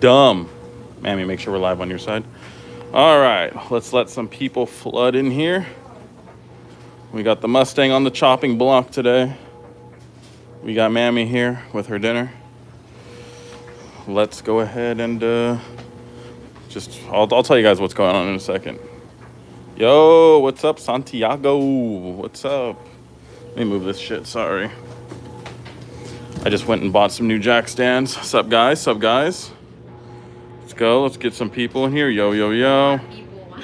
dumb. Mammy, make sure we're live on your side. All right, let's let some people flood in here. We got the Mustang on the chopping block today. We got Mammy here with her dinner. Let's go ahead and uh, just, I'll, I'll tell you guys what's going on in a second. Yo, what's up, Santiago? What's up? Let me move this shit, sorry. I just went and bought some new jack stands. Sup, guys? Sup, guys? Let's go. Let's get some people in here. Yo, yo, yo.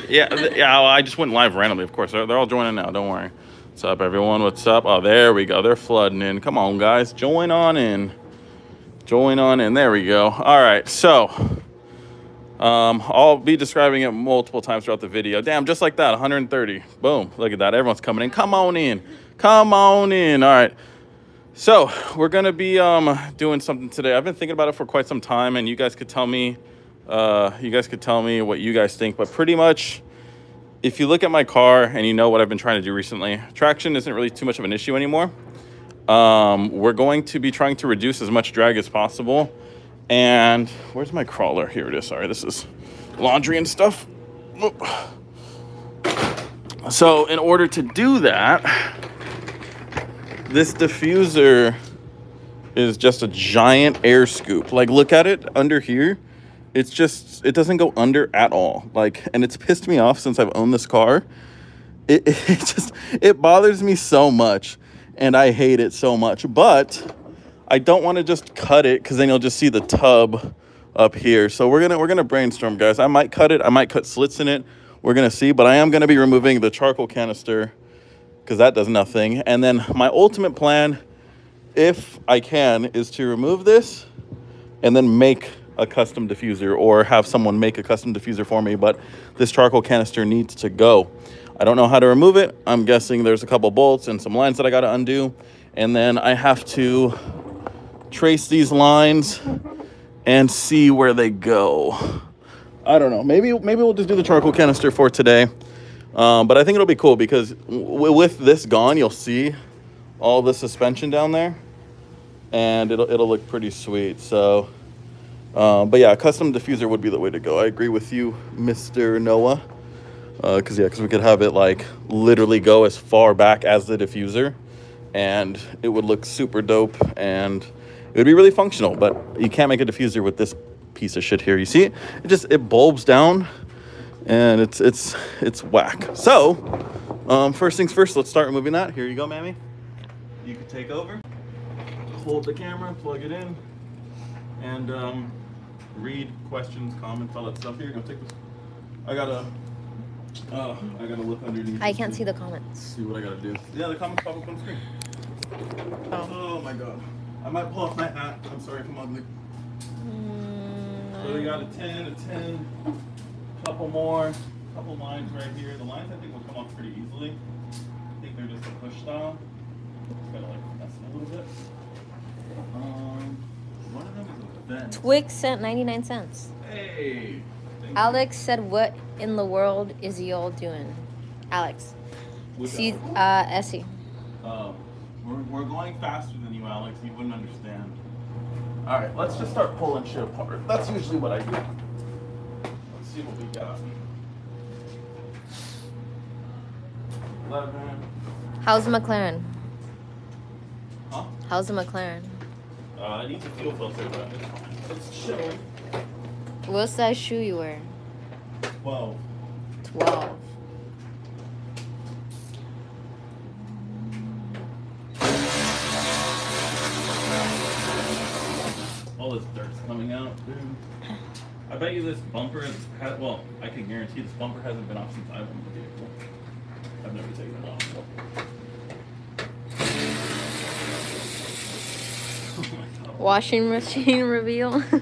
Yeah, yeah. I just went live randomly, of course. They're, they're all joining now. Don't worry. What's up, everyone? What's up? Oh, there we go. They're flooding in. Come on, guys. Join on in. Join on in. There we go. All right. So, um, I'll be describing it multiple times throughout the video. Damn, just like that. 130. Boom. Look at that. Everyone's coming in. Come on in. Come on in. All right. So we're gonna be um, doing something today. I've been thinking about it for quite some time, and you guys could tell me, uh, you guys could tell me what you guys think. But pretty much, if you look at my car and you know what I've been trying to do recently, traction isn't really too much of an issue anymore. Um, we're going to be trying to reduce as much drag as possible. And where's my crawler? Here it is. Sorry, this is laundry and stuff. So in order to do that this diffuser is just a giant air scoop. Like, look at it under here. It's just, it doesn't go under at all. Like, and it's pissed me off since I've owned this car. It, it just, it bothers me so much and I hate it so much. But I don't want to just cut it because then you'll just see the tub up here. So we're gonna we're gonna brainstorm, guys. I might cut it. I might cut slits in it. We're gonna see. But I am gonna be removing the charcoal canister because that does nothing. And then my ultimate plan, if I can, is to remove this and then make a custom diffuser or have someone make a custom diffuser for me. But this charcoal canister needs to go. I don't know how to remove it. I'm guessing there's a couple bolts and some lines that I got to undo. And then I have to trace these lines and see where they go. I don't know. Maybe maybe we'll just do the charcoal canister for today. Um, but I think it'll be cool because with this gone, you'll see all the suspension down there and it'll, it'll look pretty sweet. So, um, but yeah, a custom diffuser would be the way to go. I agree with you, Mr. Noah. Uh, cause yeah, cause we could have it like literally go as far back as the diffuser and it would look super dope and it would be really functional, but you can't make a diffuser with this piece of shit here. You see it? It just, it bulbs down and it's it's it's whack. So, um, first things first, let's start removing that. Here you go, Mammy. You can take over, hold the camera, plug it in, and um, read questions, comments, all that stuff. Here, go take this. I gotta. Oh, I gotta look underneath. I can't see the comments. See what I gotta do. Yeah, the comments pop up on screen. Oh. oh my god. I might pull off my hat. I'm sorry if I'm ugly. Mm. So we got a 10, a 10 a couple more, couple lines right here. The lines I think will come off pretty easily. I think they're just a push style. Just gotta like mess them a little bit. Um, one of them vent. Twix sent 99 cents. Hey. Alex said, what in the world is y'all doing? Alex. See, uh, Essie. Um, we're, we're going faster than you, Alex. You wouldn't understand. All right, let's just start pulling shit apart. That's usually what I do Let's see what we got. 11. How's the McLaren? Huh? How's the McLaren? Uh, it needs a fuel filter, but it's fine. It's chilling. What size shoe you wear? 12. 12. All this dirt's coming out, dude. I bet you this bumper has, well, I can guarantee this bumper hasn't been off since I've owned the vehicle. I've never taken it off. So. Oh Washing machine reveal.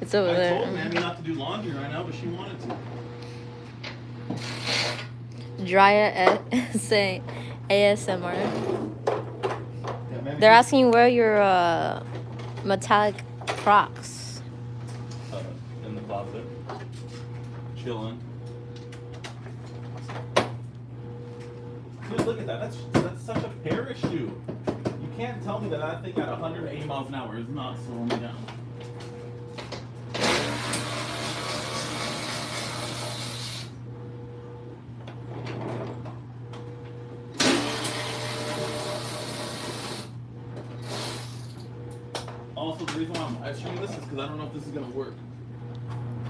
it's over I there. I told Mammy not to do laundry right now, but she wanted to. Drya say ASMR. Yeah, They're asking where your uh, metallic Crocs Uh, in the closet, chilling. Dude, look at that. That's, that's such a parachute can't tell me that that thing at 180 miles an hour is not slowing me down. Also, the reason why I'm streaming this is because I don't know if this is going to work.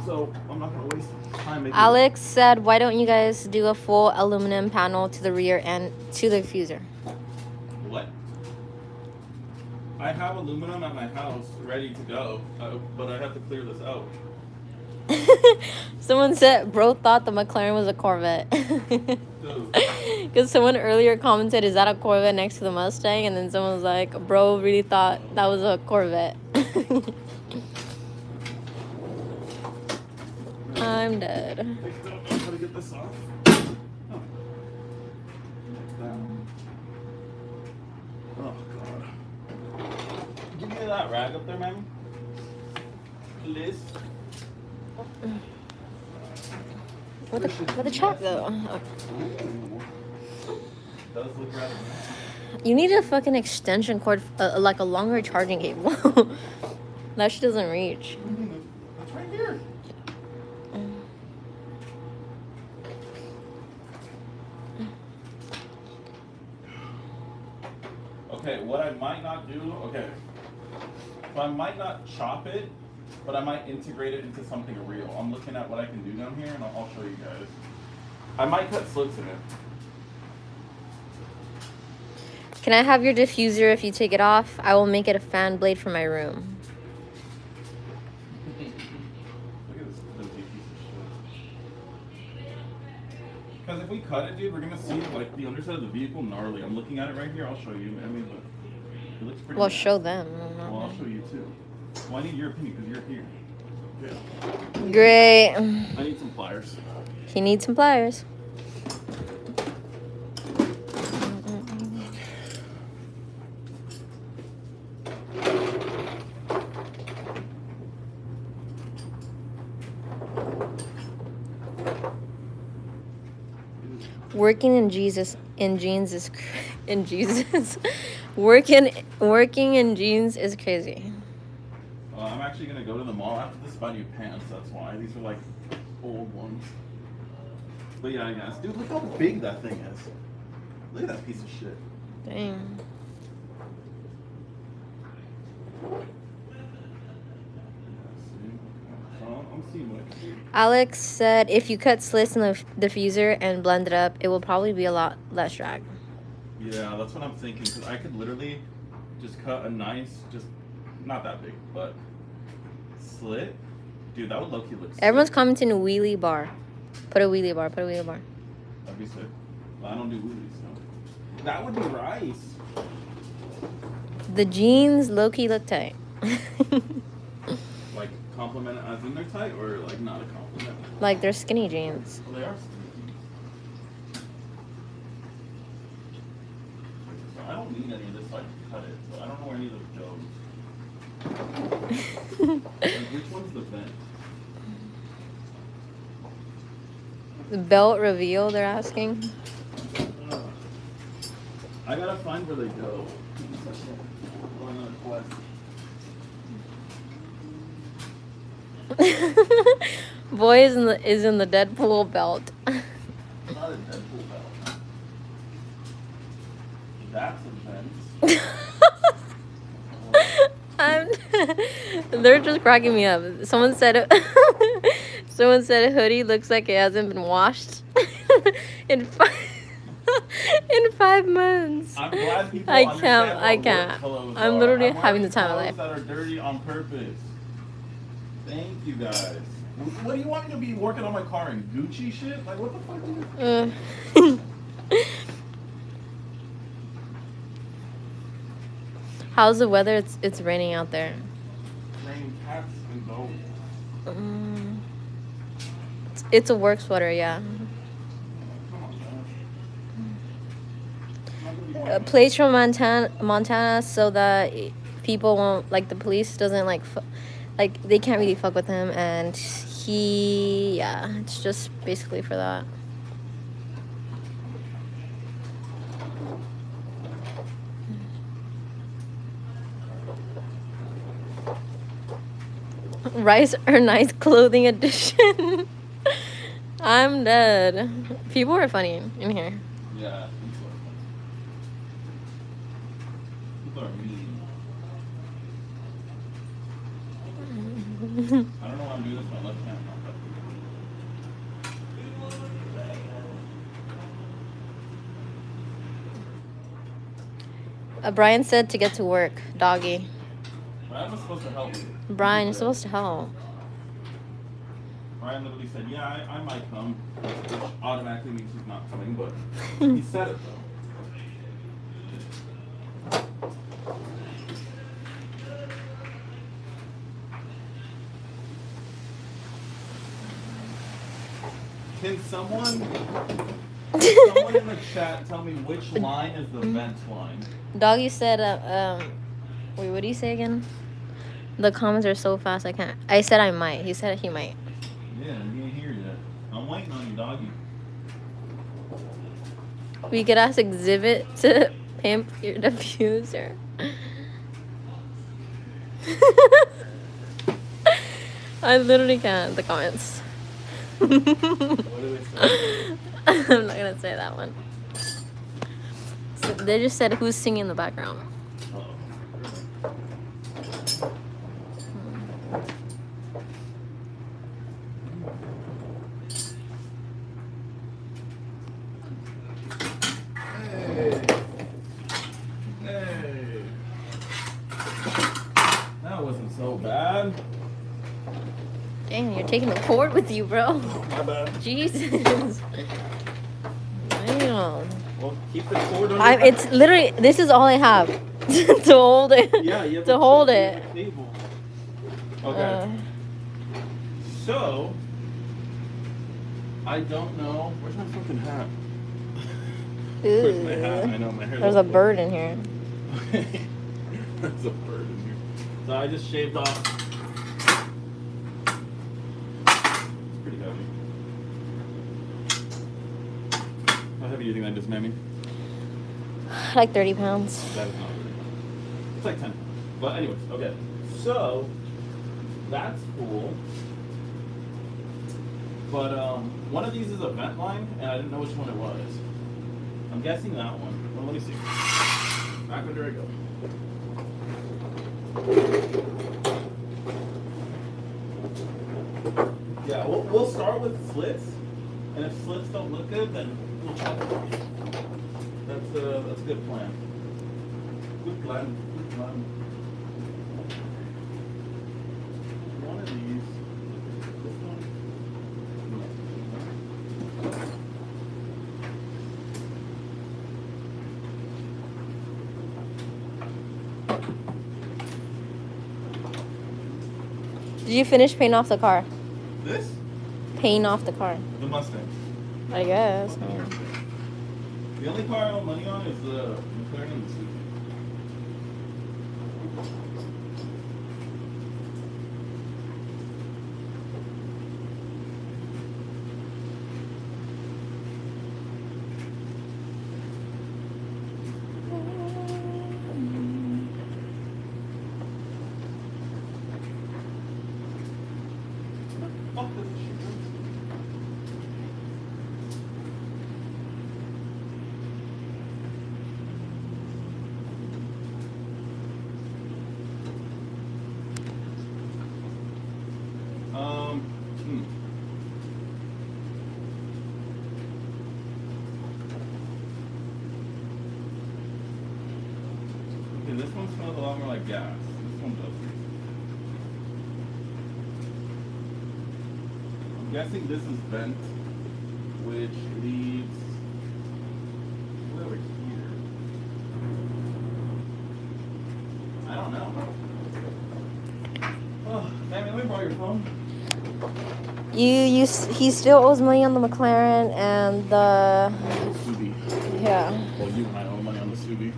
So, I'm not going to waste time Alex said, why don't you guys do a full aluminum panel to the rear and to the diffuser? I have aluminum at my house ready to go, uh, but I have to clear this out. someone said, "Bro thought the McLaren was a Corvette." Because someone earlier commented, "Is that a Corvette next to the Mustang?" And then someone was like, "Bro really thought that was a Corvette." I'm dead. I don't know how to get this off. Oh. Like that. Oh god. Me that rag up there, man. Liz. What the, what the check though? Does look rather You need a fucking extension cord, uh, like a longer charging cable. that shit doesn't reach. That's right here. Okay, what I might not do, okay. So I might not chop it, but I might integrate it into something real. I'm looking at what I can do down here and I'll, I'll show you guys. I might cut slits in it. Can I have your diffuser if you take it off? I will make it a fan blade for my room. Look at this flimsy piece of shit. Because if we cut it, dude, we're gonna see like the underside of the vehicle gnarly. I'm looking at it right here. I'll show you. I mean, look, it looks pretty. Well, bad. show them. Well, I'll show you too. Well, I need your opinion because you're here. Yeah. Great. I need some pliers. He needs some pliers. Working in Jesus in jeans is in Jesus. Working working in jeans is crazy. Uh, I'm actually gonna go to the mall after this buy new pants. That's why these are like old ones. But yeah, I guess, dude, look how big that thing is. Look at that piece of shit. Dang. So I'm seeing what I can do. Alex said if you cut slits in the diffuser and blend it up, it will probably be a lot less drag. Yeah, that's what I'm thinking. Cause I could literally just cut a nice, just not that big, but slit. Dude, that would low key look. sick. Everyone's commenting wheelie bar. Put a wheelie bar. Put a wheelie bar. That'd be sick. But I don't do wheelies, so. That would be rice. The jeans low key look tight. Like compliment as in they're tight, or like not a compliment. like they're skinny jeans. Well, they are skinny. So I don't need any of this, so I can cut it. So I don't know where any of those go. Like, which one's the vent? The belt reveal. They're asking. I gotta find where they go. Going on a quest. Boy is in the is in the Deadpool belt. Not a Deadpool belt. That's a vent. I'm, they're just cracking me up. Someone said someone said a hoodie looks like it hasn't been washed in five in five months. I'm glad people I can't- I can't. I'm literally I'm having the time of my that are dirty on purpose. Thank you guys. What do you want me to be working on my car in Gucci shit? Like what the fuck? Are you... Uh, How's the weather? It's it's raining out there. Raining cats and dogs. Mm. It's, it's a work sweater, yeah. Come on, man. I'm not gonna be A place from Montana, Montana, so that people won't like the police doesn't like, like they can't really fuck with him, and he, yeah, it's just basically for that. Rice or nice clothing edition. I'm dead. People are funny in here. Yeah, people are People are mean. don't know why I'm doing this with my left hand. Uh, Brian said to get to work, doggy. Brian was supposed to help me. Brian, you're supposed to help. Brian literally said, "Yeah, I, I might come," which automatically means he's not coming, but he said it though. Can someone, someone in the chat tell me which line is the vent line? Doggy said, uh, um, wait, what do you say again? The comments are so fast, I can't. I said I might. He said he might. Yeah, I didn't hear you. I'm waiting on you, doggy. We could ask Xzibit to pimp your diffuser. I literally can't. The comments. What do they say? I'm not gonna say that one. So they just said who's singing in the background. Oh, really? Hey. Hey. That wasn't so bad. Dang, you're taking the cord with you, bro. My bad. Jesus. Damn. Well, keep the cord on. I, it's literally this is all I have to hold it. yeah, you have to hold it. table. Okay. Uh, So, I don't know. Where's my fucking hat? Where's my hat? I know my hair. There's a bird in here. There's a bird in here. So I just shaved off. Pretty heavy. How heavy do you think that is, Mammy? Like 30 pounds. That is not really. It's like 10. But anyways, okay. So that's cool. But um, one of these is a vent line, and I didn't know which one it was. I'm guessing that one. Well, let me see. Back under I go. Yeah, we'll, we'll start with slits, and if slits don't look good, then we'll check. That's a that's a good plan. Good plan. Good plan. One of these. This one. Did you finish paying off the car? This? Paying off the car. The Mustang. I guess. I The only car I owe money on is the McLaren and the Suzuki. Fuck this shit. Um, hmm. Okay, this one smells a lot more like gas. This one doesn't. I'm guessing this is vent, which leads way over here. I don't know. Oh, Sammy, let me borrow your phone. you, you, s- he still owes money on the McLaren and the, Subi. yeah. Well, you and I owe money on the Subi.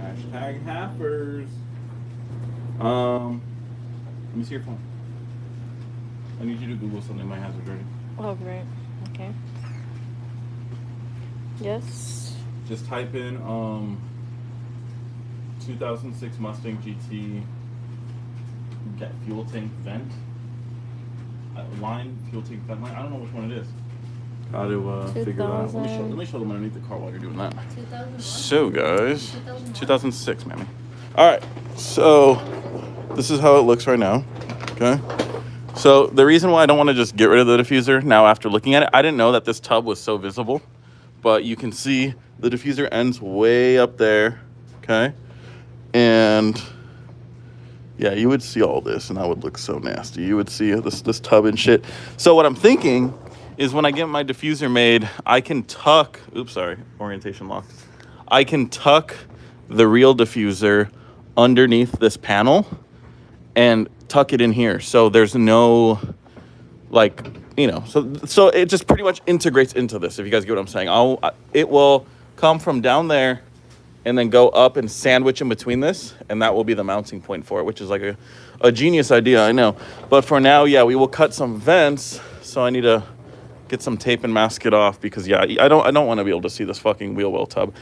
Hashtag halfers. Um, let me see your phone. I need you to Google something. My hands are dirty. Oh, great. Okay. Yes. Just type in um 2006 Mustang GT get fuel tank vent line fuel tank line. I don't know which one it is. How to uh, figure it out? Let me, show, let me show them underneath the car while you're doing that. 2001? So, guys, 2001. 2006, mammy. All right, so this is how it looks right now. Okay. So the reason why I don't want to just get rid of the diffuser now after looking at it, I didn't know that this tub was so visible, but you can see the diffuser ends way up there. Okay. And yeah, you would see all this and that would look so nasty. You would see uh, this, this tub and shit. So what I'm thinking is when I get my diffuser made, I can tuck, oops, sorry, orientation lock. I can tuck the real diffuser underneath this panel and tuck it in here. So there's no like, you know, so so it just pretty much integrates into this. If you guys get what I'm saying, I'll it will come from down there and then go up and sandwich in between this and that will be the mounting point for it, which is like a a genius idea, I know. But for now, yeah, we will cut some vents. So I need to get some tape and mask it off because yeah, I don't I don't want to be able to see this fucking wheel well tub.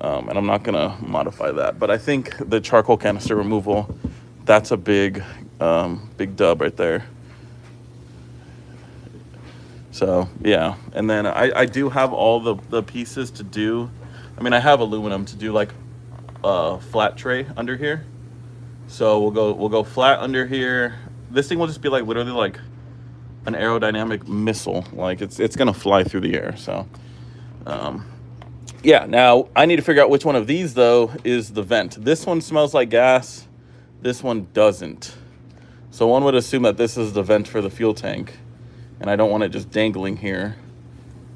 Um, and I'm not gonna modify that. But I think the charcoal canister removal, that's a big, um, big dub right there. So yeah, and then I, I do have all the, the pieces to do. I mean, I have aluminum to do like a flat tray under here. So we'll go we'll go flat under here. This thing will just be like literally like an aerodynamic missile. Like it's it's gonna fly through the air. So. Um, yeah, now I need to figure out which one of these though is the vent. This one smells like gas. This one doesn't. So one would assume that this is the vent for the fuel tank. And I don't want it just dangling here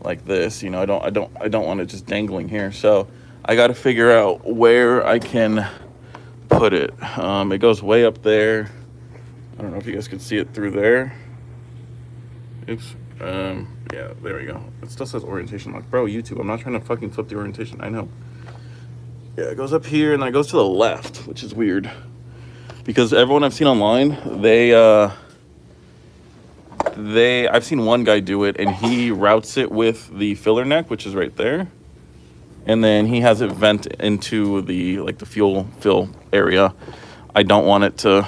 like this. You know, I don't I don't I don't want it just dangling here. So I got to figure out where I can put it. Um, it goes way up there. I don't know if you guys can see it through there. Oops. Um, yeah, there we go. It still says orientation lock. Bro, YouTube, I'm not trying to fucking flip the orientation. I know. Yeah, it goes up here and then it goes to the left, which is weird. Because everyone I've seen online, they, uh, they, I've seen one guy do it and he routes it with the filler neck, which is right there. And then he has it vent into the, like the fuel fill area. I don't want it to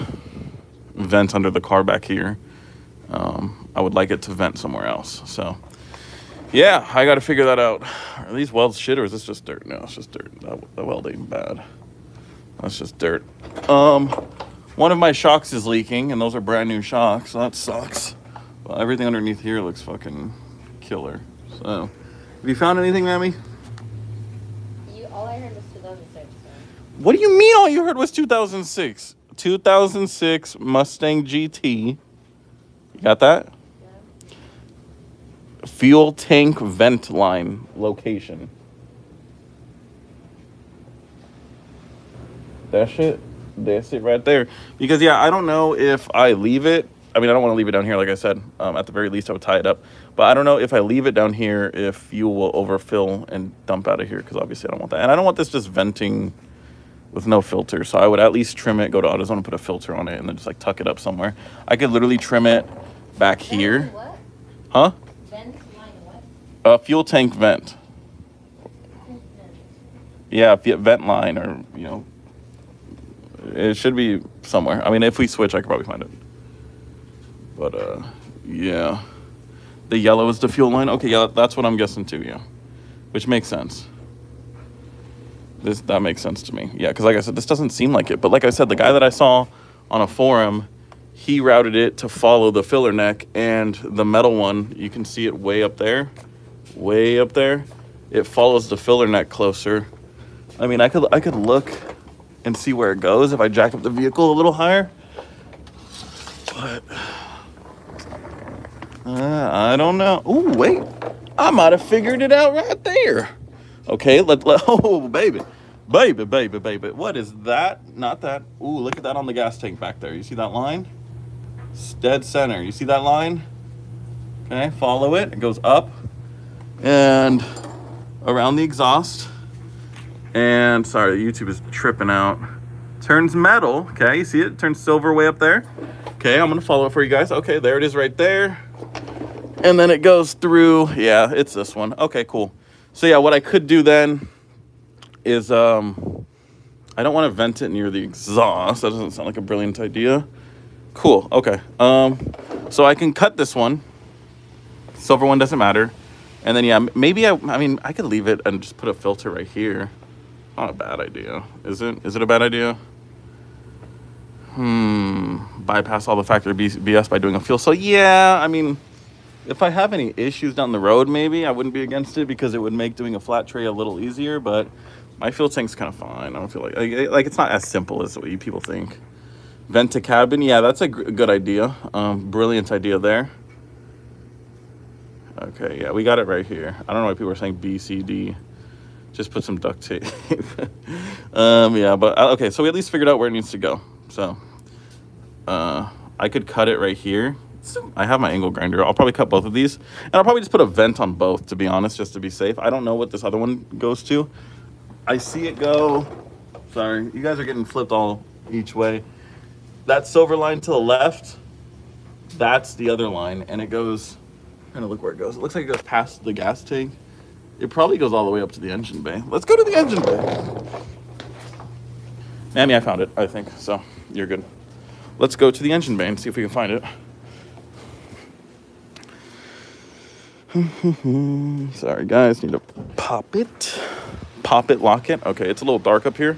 vent under the car back here. Um, I would like it to vent somewhere else. So, yeah, I got to figure that out. Are these welds shit or is this just dirt? No, it's just dirt. That, that weld ain't bad. That's just dirt. Um, one of my shocks is leaking, and those are brand new shocks, so that sucks. Well, everything underneath here looks fucking killer. So, have you found anything, Mammy? You, all I heard was 2006. What do you mean all you heard was 2006? 2006 Mustang GT. You got that? Yeah. fuel tank vent line location. That shit, that's it right there. Because yeah, I don't know if I leave it. I mean, I don't want to leave it down here, like I said. Um, at the very least, I would tie it up. But I don't know if I leave it down here, if fuel will overfill and dump out of here, because obviously I don't want that. And I don't want this just venting with no filter. So I would at least trim it, go to AutoZone and put a filter on it, and then just like tuck it up somewhere. I could literally trim it back here. Huh? Vent line what? A fuel tank vent. Yeah, vent line or, you know, it should be somewhere. I mean, if we switch, I could probably find it. But, uh, yeah. The yellow is the fuel line? Okay, yeah, that's what I'm guessing too, yeah. Which makes sense. This That makes sense to me. Yeah, because like I said, this doesn't seem like it. But like I said, the guy that I saw on a forum, he routed it to follow the filler neck. And the metal one, you can see it way up there way up there. It follows the filler neck closer. I mean, I could I could look and see where it goes if I jack up the vehicle a little higher. But uh, I don't know. Oh wait, I might have figured it out right there. Okay, let, let oh baby, baby, baby, baby. What is that? Not that. Ooh, look at that on the gas tank back there. You see that line? It's dead center. You see that line? Okay, follow it. It goes up and around the exhaust. And sorry, YouTube is tripping out. Turns metal, okay, you see it? Turns silver way up there. Okay, I'm gonna follow it for you guys. Okay, there it is right there. And then it goes through, yeah, it's this one. Okay, cool. So yeah, what I could do then is, um, I don't want to vent it near the exhaust. That doesn't sound like a brilliant idea. Cool, okay. Um, so I can cut this one. Silver one doesn't matter. And then, yeah, maybe I, I mean, I could leave it and just put a filter right here. Not a bad idea, is it? Is it a bad idea? Hmm, bypass all the factory BS by doing a fuel cell. Yeah, I mean, if I have any issues down the road, maybe I wouldn't be against it because it would make doing a flat tray a little easier. But my fuel tank's kind of fine. I don't feel like like, like it's not as simple as what you people think. Vent to cabin, yeah, that's a good idea. Um, brilliant idea there. Okay, yeah, we got it right here. I don't know why people are saying B, C, D. Just put some duct tape. um, yeah, but uh, okay, so we at least figured out where it needs to go. So, uh, I could cut it right here. I have my angle grinder. I'll probably cut both of these. And I'll probably just put a vent on both, to be honest, just to be safe. I don't know what this other one goes to. I see it go. Sorry, you guys are getting flipped all each way. That silver line to the left, that's the other line. And it goes, I'm trying to look where it goes. It looks like it goes past the gas tank. It probably goes all the way up to the engine bay. Let's go to the engine bay. Mammy, I found it, I think. So you're good. Let's go to the engine bay and see if we can find it. Sorry, guys. Need to pop it. Pop it, lock it. Okay, it's a little dark up here,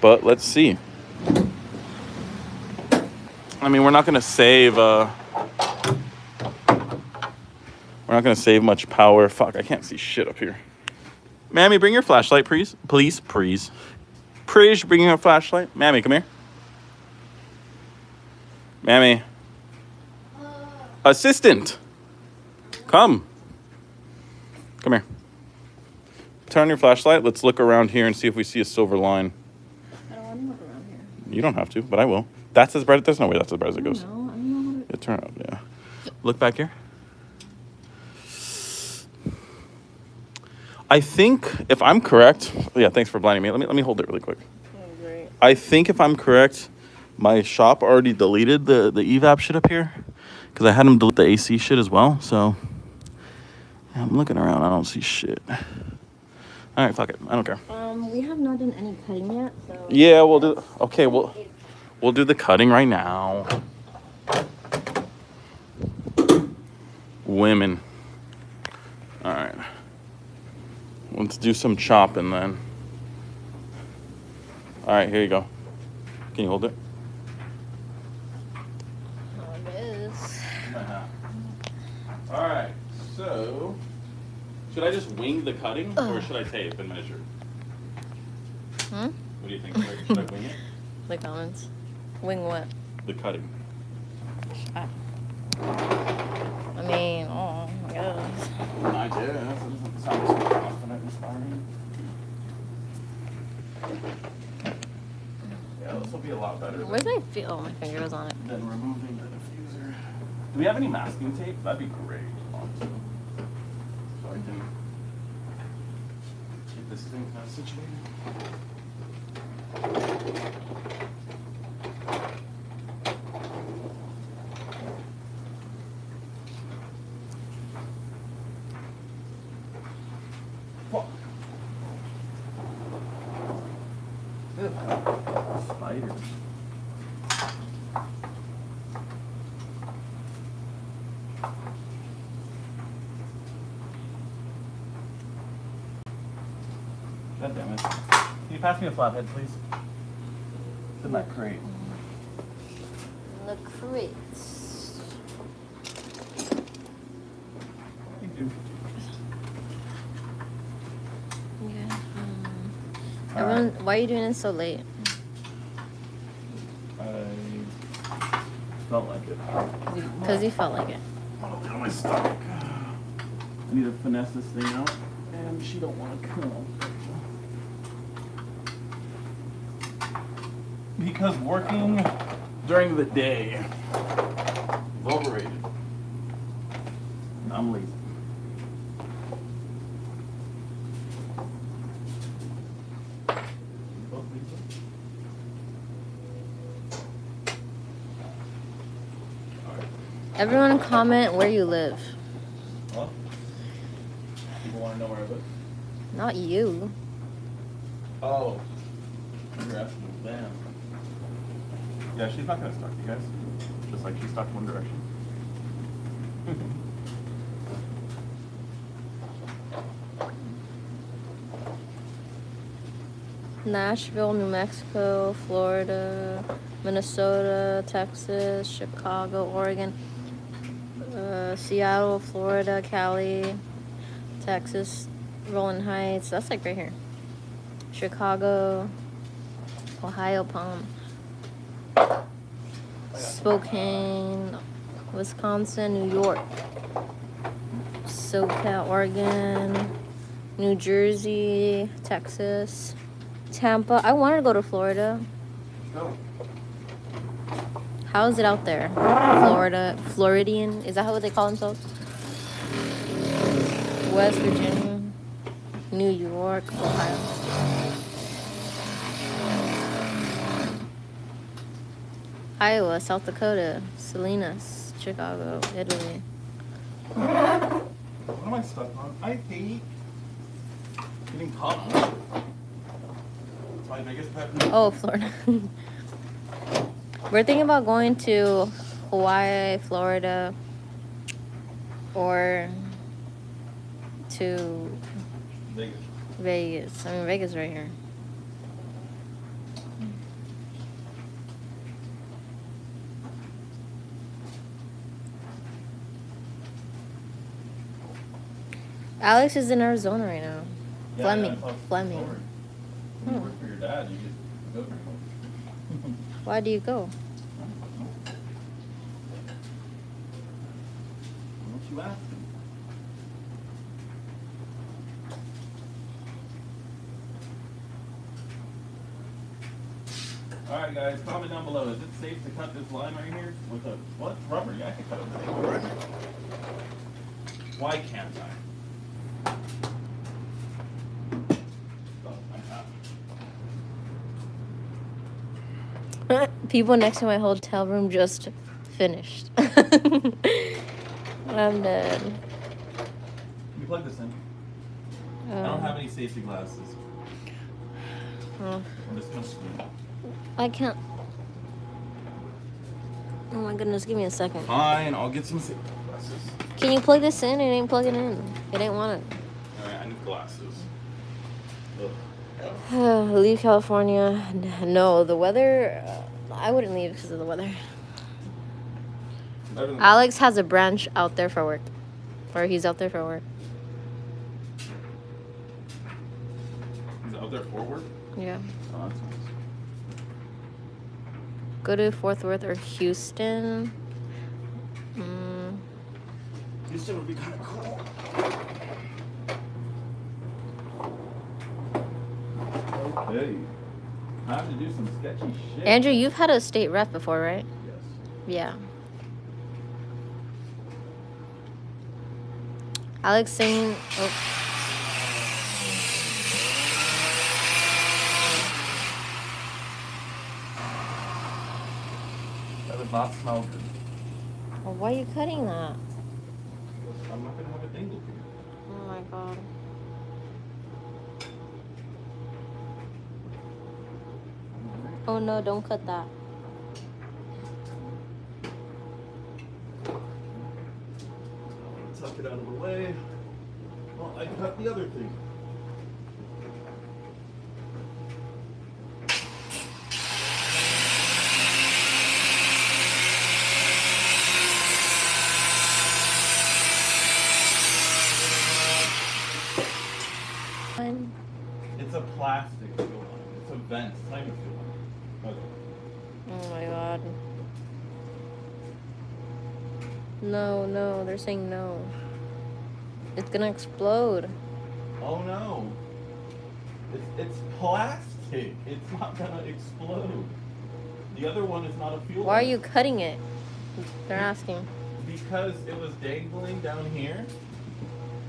but let's see. I mean, we're not going to save. Uh, we're not going to save much power. Fuck, I can't see shit up here. Mammy, bring your flashlight, please. Please, please. Please bring your flashlight. Mammy, come here. Mammy. Assistant. Come. Come here. Turn on your flashlight. Let's look around here and see if we see a silver line. I don't want to look around here. You don't have to, but I will. That's as bright. There's no way that's as bright as it goes. No, I don't know. Yeah, turn it up. Yeah. Look back here. I think if I'm correct, yeah. Thanks for blinding me. Let me let me hold it really quick. Oh, great. I think if I'm correct, my shop already deleted the the evap shit up here because I had them delete the AC shit as well. So I'm looking around. I don't see shit. All right, fuck it. I don't care. Um, we have not done any cutting yet, so. Yeah, we'll do. Okay, we'll we'll do the cutting right now. Women. All right. Let's do some chopping then. All right, here you go. Can you hold it? Oh, it is. All right. So, should I just wing the cutting, or should I tape and measure? Hmm? What do you think? Should I, should I wing it? The comments. Wing what? The cutting. I mean, oh, I guess. I did. That doesn't sound so confident, inspiring. Yeah, this will be a lot better Where's than, my feel? Oh, my finger was on it. than removing the diffuser. Do we have any masking tape? That'd be great. honestly. So I can keep this thing kind of situated. Fuck. Spiders. God damn it. Can you pass me a flathead, please? It's in that crate. The crates. Yeah. Um, All everyone, why are you doing it so late? I felt like it. Because you felt like it. Oh, look at my stomach. I need to finesse this thing out, and she don't want to come. Because working during the day is overrated. And I'm lazy. Both lazy? Alright. Everyone comment where you live. Well, people want to know where I live. Not you. Oh, you're asking them. Yeah, she's not gonna stalk you guys. Just like she stalked One Direction. Nashville, New Mexico, Florida, Minnesota, Texas, Chicago, Oregon, uh, Seattle, Florida, Cali, Texas, Rowland Heights. That's like right here. Chicago, Ohio, Palm, Spokane, Wisconsin, New York, SoCal, Oregon, New Jersey, Texas, Tampa. I wanted to go to Florida. How is it out there? Florida, Floridian. Is that how they call themselves? West Virginia, New York, Ohio. Iowa, South Dakota, Salinas, Chicago, Italy. What am I stuck on? I hate getting caught. That's my biggest pet peeve. Oh, Florida. We're thinking about going to Hawaii, Florida, or to Vegas. Vegas. I mean, Vegas right here. Alex is in Arizona right now. Fleming. Fleming. Hmm. When you work for your dad, you get to go Why do you go? Don't you ask him? Alright guys, comment down below. Is it safe to cut this line right here with a what? Rubber? Yeah, I can cut it with a rubber. Why can't I? Oh, I have. People next to my hotel room just finished. I'm dead. Can you plug this in? I don't have any safety glasses. Oh, I'm just gonna screw. I can't. Oh my goodness, give me a second. Fine, I'll get some safety glasses. Can you plug this in? It ain't plugging in. It ain't want it. Alright, I need glasses. Ugh. leave California. No, the weather. Uh, I wouldn't leave because of the weather. Alex has a branch out there for work. Or he's out there for work. Is it out there forward? Yeah. Oh, that's nice. Go to Fort Worth or Houston. Mm, Houston would be kind of cool. Okay. I have to do some sketchy shit. Andrew, you've had a state rep before, right? Yes. Yeah. Alex saying. Oh. That does not smell good. Well, why are you cutting that? I'm not gonna have a dangle here. Oh my god. Oh no, don't cut that. Tuck it out of the way. Well, I cut the other thing. It's a plastic fuel line. It's a vent. It's not even fuel line. Okay. Oh my god. No, no, they're saying no. It's gonna explode. Oh no. It's, it's plastic. It's not gonna explode. The other one is not a fuel tank. Why are you cutting it? They're asking. Because it was dangling down here,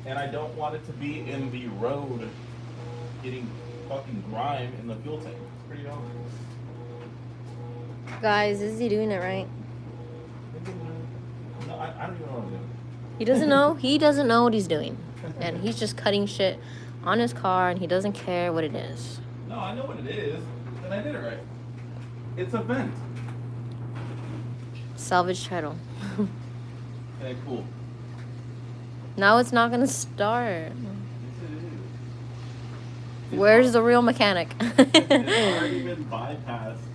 and I don't want it to be in the road getting fucking grime in the fuel tank. It's pretty obvious. Guys, is he doing it right? No, I, I don't even know what I'm doing. He doesn't know. He doesn't know what he's doing. And he's just cutting shit on his car and he doesn't care what it is. No, I know what it is, and I did it right. It's a vent. Salvage title. Okay, cool. now it's not gonna start. Yes, it is. Where's the real mechanic? It's already been bypassed.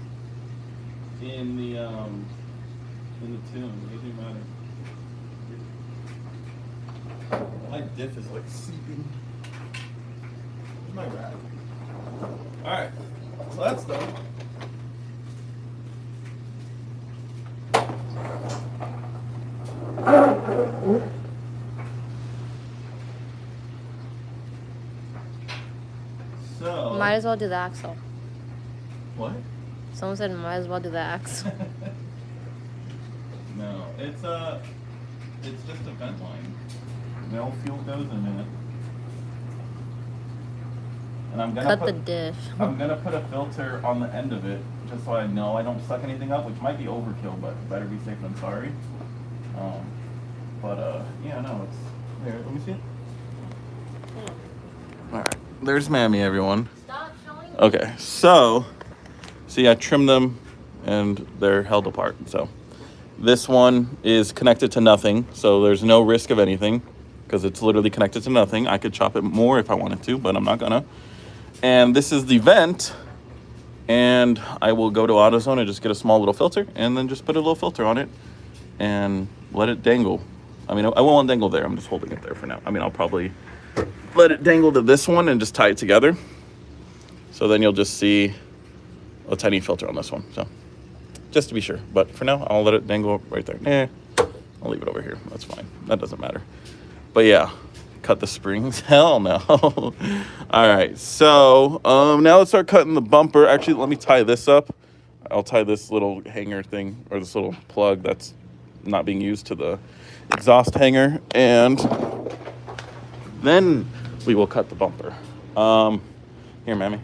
In the um in the tune. It doesn't matter. My diff is like seeping. My rag? Alright. So that's done. So Might as well do the axle. what? Someone said might as well do the axle. no, it's a, it's just a vent line. No fuel goes in it. And I'm gonna Cut put, the diff. I'm gonna put a filter on the end of it, just so I know I don't suck anything up, which might be overkill, but better be safe than sorry. Um, but uh, yeah, no, it's here. Let me see it. All right, there's Mammy, everyone. Stop showing Okay, so see, I trimmed them and they're held apart. So this one is connected to nothing, so there's no risk of anything because it's literally connected to nothing. I could chop it more if I wanted to, but I'm not gonna. And this is the vent, and I will go to AutoZone and just get a small little filter and then just put a little filter on it and let it dangle. I mean, I won't dangle there. I'm just holding it there for now. I mean, I'll probably let it dangle to this one and just tie it together. So then you'll just see a tiny filter on this one. So just to be sure. But for now, I'll let it dangle right there. Eh, I'll leave it over here. That's fine. That doesn't matter. But yeah, cut the springs. Hell no. All right. So um, now let's start cutting the bumper. Actually, let me tie this up. I'll tie this little hanger thing or this little plug that's not being used to the exhaust hanger. And then we will cut the bumper. Um, here, Mammy.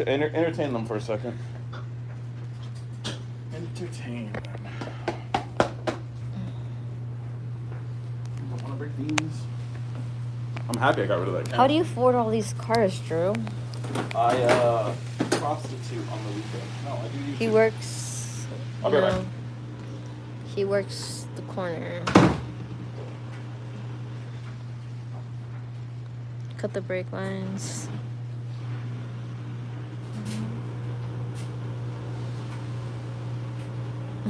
Ch- enter- entertain them for a second. Entertain them. Don't want to break these. I'm happy I got rid of that. How do you afford all these cars, Drew? I uh, prostitute on the weekend. No, I do YouTube. He works. I'll be right He works the corner. Cut the brake lines.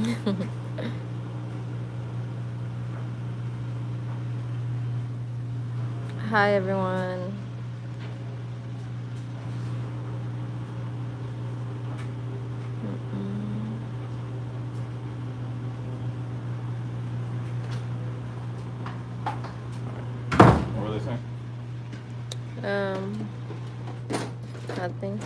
Hi everyone. Mm-mm. What were they saying? Um, nothing.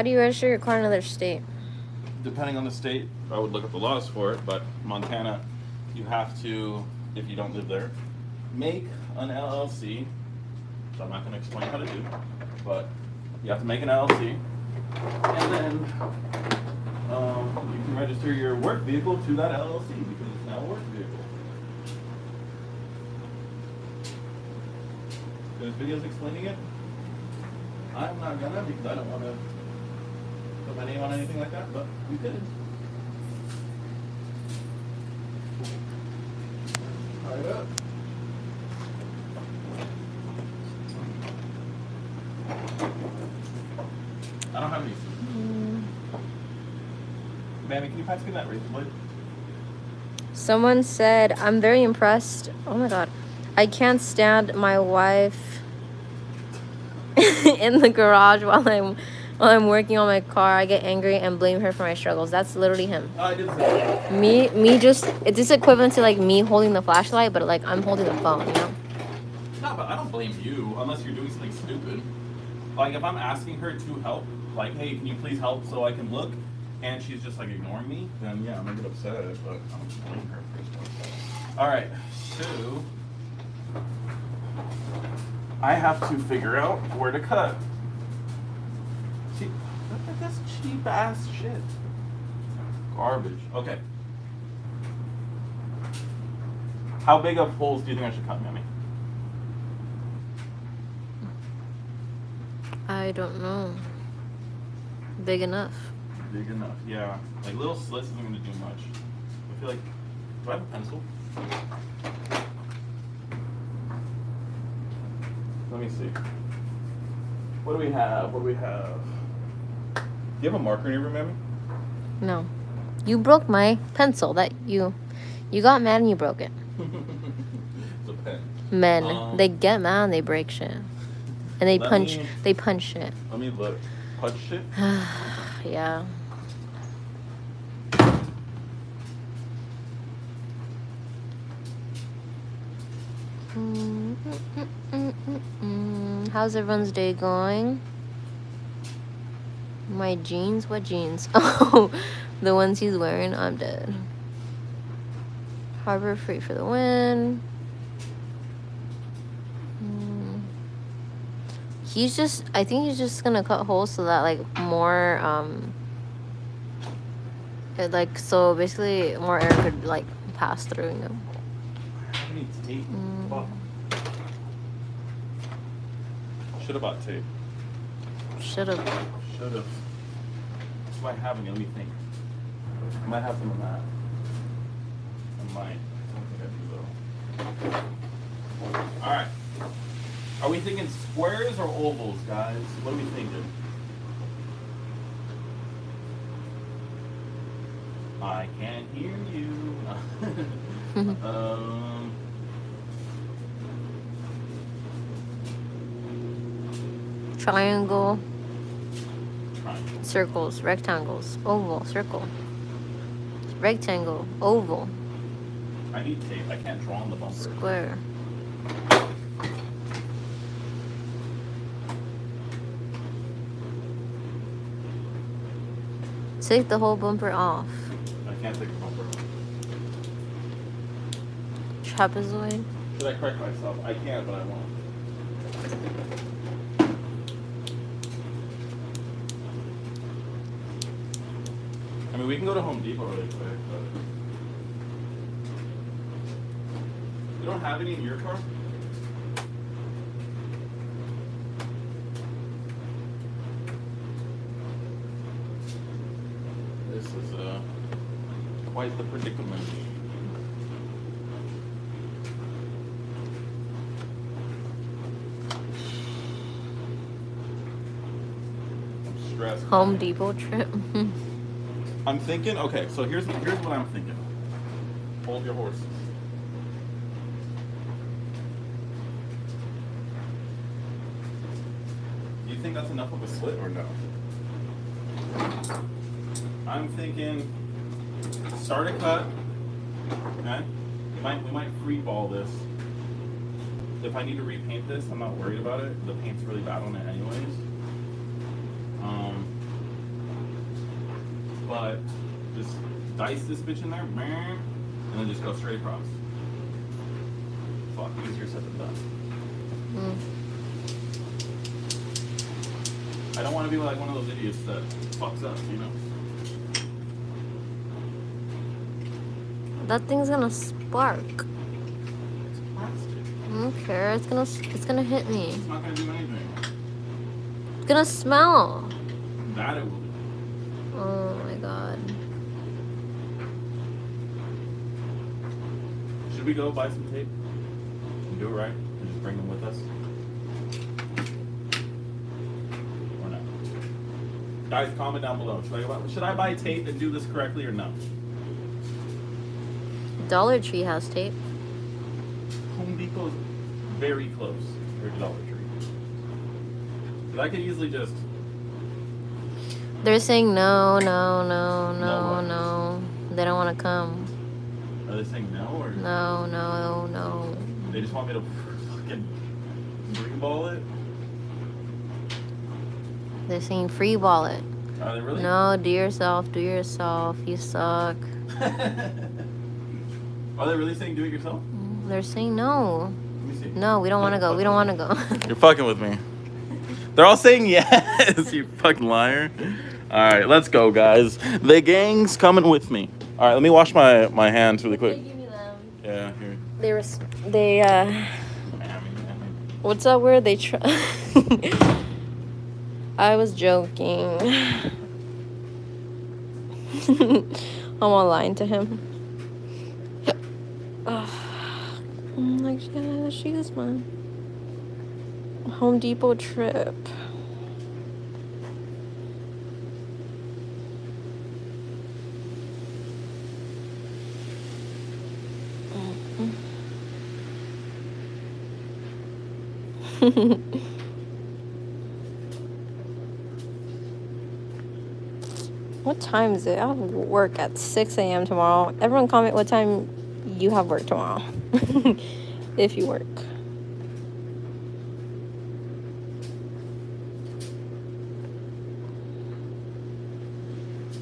How do you register your car in another state? Depending on the state, I would look up the laws for it, but Montana, you have to, if you don't live there, make an LLC. So I'm not going to explain how to do, but you have to make an LLC, and then um, you can register your work vehicle to that LLC because it's now a work vehicle. There's videos explaining it. I'm not gonna because I don't want to put my name on anything like that, but you could. It up. I don't have any. Hmm. Mammy, can you pass me that razor blade? Someone said, I'm very impressed. Oh my god. I can't stand my wife in the garage while I'm while I'm working on my car. I get angry and blame her for my struggles. That's literally him. Oh, I did say that. Me me just it's just equivalent to like me holding the flashlight, but like I'm holding the phone, you know? No, but I don't blame you unless you're doing something stupid. Like if I'm asking her to help, like, hey, can you please help so I can look, and she's just like ignoring me, then yeah, I'm gonna get upset, but I don't blame her for. All right, so I have to figure out where to cut. See, look at this cheap ass shit. Garbage. Okay. How big of holes do you think I should cut, Mammy? I don't know. Big enough. Big enough, yeah. Like little slits isn't gonna do much. I feel like. Do I have a pencil? Let me see. What do we have? What do we have? Do you have a marker in your room, Mammy? No. You broke my pencil that you you got mad and you broke it. it's a pen. Men, Um, they get mad and they break shit. And they punch me- they punch shit. Let me look. Punch shit. yeah. Mm, mm, mm. How's everyone's day going? My jeans? What jeans? Oh, the ones he's wearing. I'm dead. Harbor Freight for the win. Mm. He's just, I think he's just gonna cut holes so that like more, um, it, like so basically more air could like pass through. You know. I have any tape. Mm. Should have bought tape. Should have. Should have. What I have? Let me think. I might have some of that. I might. I don't think I do though. All right. Are we thinking squares or ovals, guys? What are we thinking? I can't hear you. um. Triangle. Circles, rectangles, oval, circle, rectangle, oval, I need tape. I can't draw on the bumper. square. Take the whole bumper off. I can't take the bumper. Off. Trapezoid. Should I correct myself? I can, but I won't. I mean, we can go to Home Depot really quick, but you don't have any in your car. This is uh, quite the predicament. I'm stressed. Home Depot trip. I'm thinking. Okay, so here's here's what I'm thinking. Hold your horses. Do you think that's enough of a slit or no? I'm thinking. Start a cut. Okay. We might we might free ball this. If I need to repaint this, I'm not worried about it. The paint's really bad on it anyways. Um, but just dice this bitch in there, bam, and then just go straight across. Fuck, easier said than done. Mm. I don't want to be like one of those idiots that fucks up, you know. That thing's gonna spark. It's. I don't care. It's gonna it's gonna hit me. It's not gonna do anything. It's gonna smell. That it will do. My god. Should we go buy some tape? And do it right? And just bring them with us? Or no? Guys, comment down below. Should I, buy, should I buy tape and do this correctly or no? Dollar Tree has tape. Home Depot is very close to Dollar Tree. 'Cause I could easily just. They're saying no, no, no, No no, no. They don't want to come. Are they saying no or No, no, no. they just want me to fucking free ball it? They're saying free ball it. Are they really? No, do yourself, do yourself. You suck. Are they really saying do it yourself? Mm, they're saying no. Let me see. No, we don't want to go. We don't want to go. You're fucking with me. They're all saying yes, you fucking liar. All right, let's go, guys. The gang's coming with me. All right, let me wash my, my hands really quick. Yeah, here. They were. They uh. What's that word? They try. I was joking. I'm online to him. Oh my god, she is mine. Home Depot trip. what time is it? I have work at 6 a.m. tomorrow. Everyone comment what time you have work tomorrow. if you work.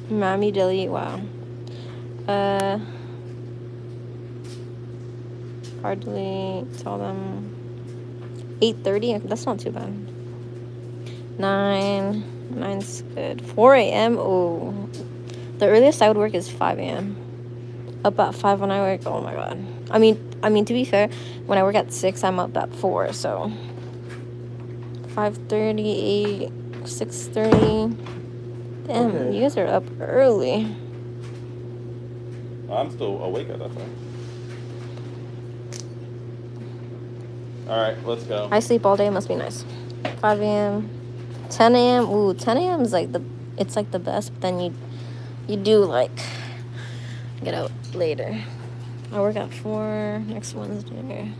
Mommy delete, wow. Uh hardly tell them 8.30 that's not too bad. 9 9's good. 4 a.m oh the earliest i would work is 5 a.m up at 5 when i work oh my god. I mean i mean to be fair when i work at 6 i'm up at 4 so. 5.30 8 6.30 damn Okay. you guys are up early. I'm still awake at that time. All right, let's go. I sleep all day. Must be nice. 5 a.m. 10 a.m. Ooh, 10 a.m. is like the it's like the best. But then you you do like get out later. I work at four next Wednesday.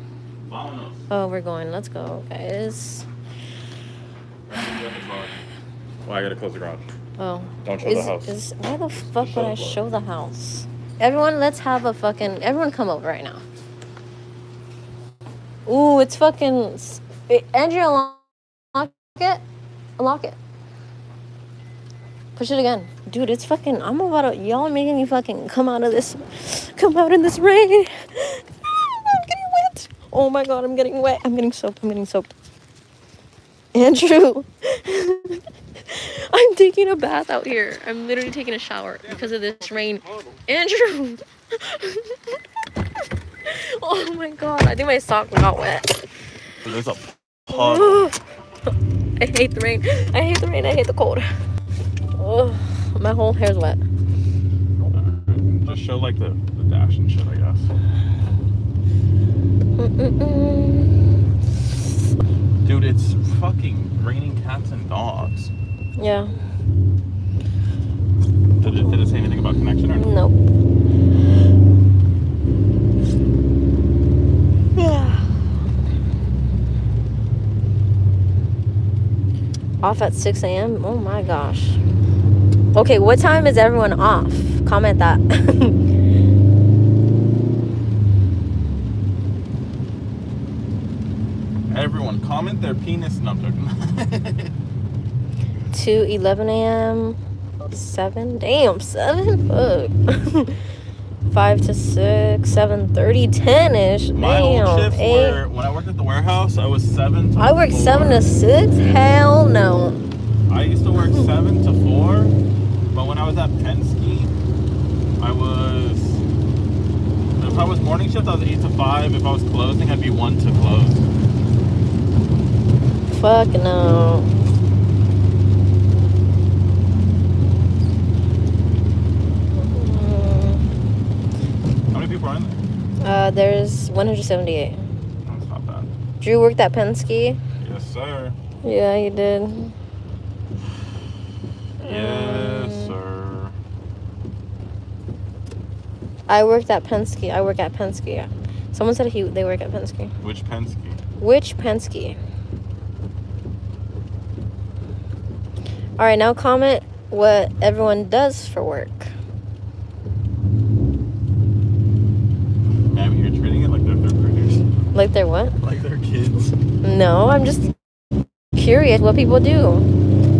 Vámonos. Oh, we're going. Let's go, guys. Well, I gotta close the garage. Oh, Don't show is, the house. is why the fuck Show would I show the house? Everyone, let's have a fucking. Everyone, come over right now. Ooh, it's fucking. eh, Andrea, unlock it. Unlock it. Push it again, dude. It's fucking. I'm about to. Y'all are making me fucking come out of this. Come out in this rain. I'm getting wet. Oh my god, I'm getting wet. I'm getting soaked. I'm getting soaked. Andrew. I'm taking a bath out here. I'm literally taking a shower because of this rain. Andrew. oh my god, I think my sock got wet. There's a puddle. I hate the rain. I hate the rain. I hate the cold. Oh, my whole hair's wet. Just show like the, the dash and shit, I guess. Dude, it's fucking raining cats and dogs. Yeah. Did it, did it say anything about connection or no? Nope. Off at 6 a.m. Oh my gosh. Okay, what time is everyone off? Comment that. Everyone, comment their penis. I'm 2 11 a.m. 7 damn 7 fuck 5 to 6 seven thirty, ten ish. My old damn shifts 8 were when I worked at the warehouse. I was seven. To I worked 7 to 6 hell no I used to work hmm. seven to four, but when I was at Penske, I was. If I was morning shift, I was eight to five. If I was closing, I'd be one to close. fuck no Mm, How many people are in there? uh there's 178 That's not bad. Drew worked at Penske Yes, sir. yeah he did Yes, Um, sir. I worked at Penske I work at Penske someone said he they work at Penske Which Penske? Which Penske? All right, now comment what everyone does for work. Damn, you're treating it like they're third graders. Like they're what? Like they're kids. No, I'm just curious what people do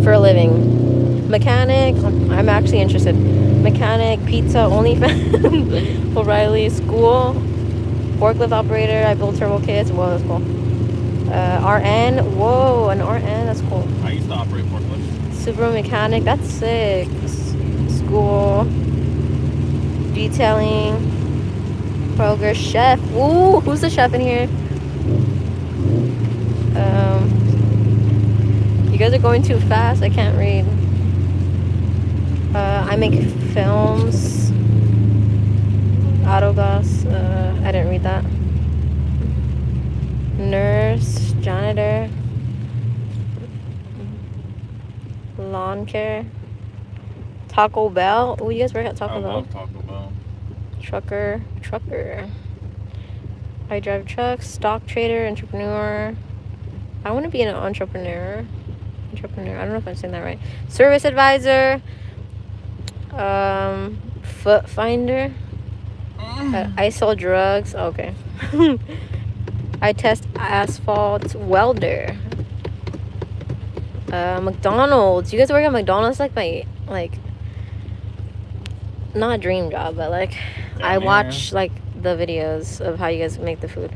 for a living. Mechanic, I'm actually interested. Mechanic, pizza, OnlyFans, O'Reilly, school, forklift operator. I build turbo kits. Whoa, that's cool. Uh, RN, whoa, an RN, that's cool. I used to operate forklifts. Subaru mechanic, that's sick. S- School, detailing, progress, chef. Ooh, who's the chef in here? Um, you guys are going too fast. I can't read. Uh, I make films. Autogas. Uh, I didn't read that. Nurse, janitor. Lawn care. Taco Bell. Oh, you guys work at Taco I Bell? love Taco Bell. Trucker. Trucker. I drive trucks. Stock trader. Entrepreneur. I want to be an entrepreneur. Entrepreneur. I don't know if I'm saying that right. Service advisor. Um, foot finder. Uh, I sell drugs. Okay. I test asphalt welder. Uh, McDonald's. You guys work at McDonald's? Like my like. Not a dream job, but like, I yeah. watch like the videos of how you guys make the food.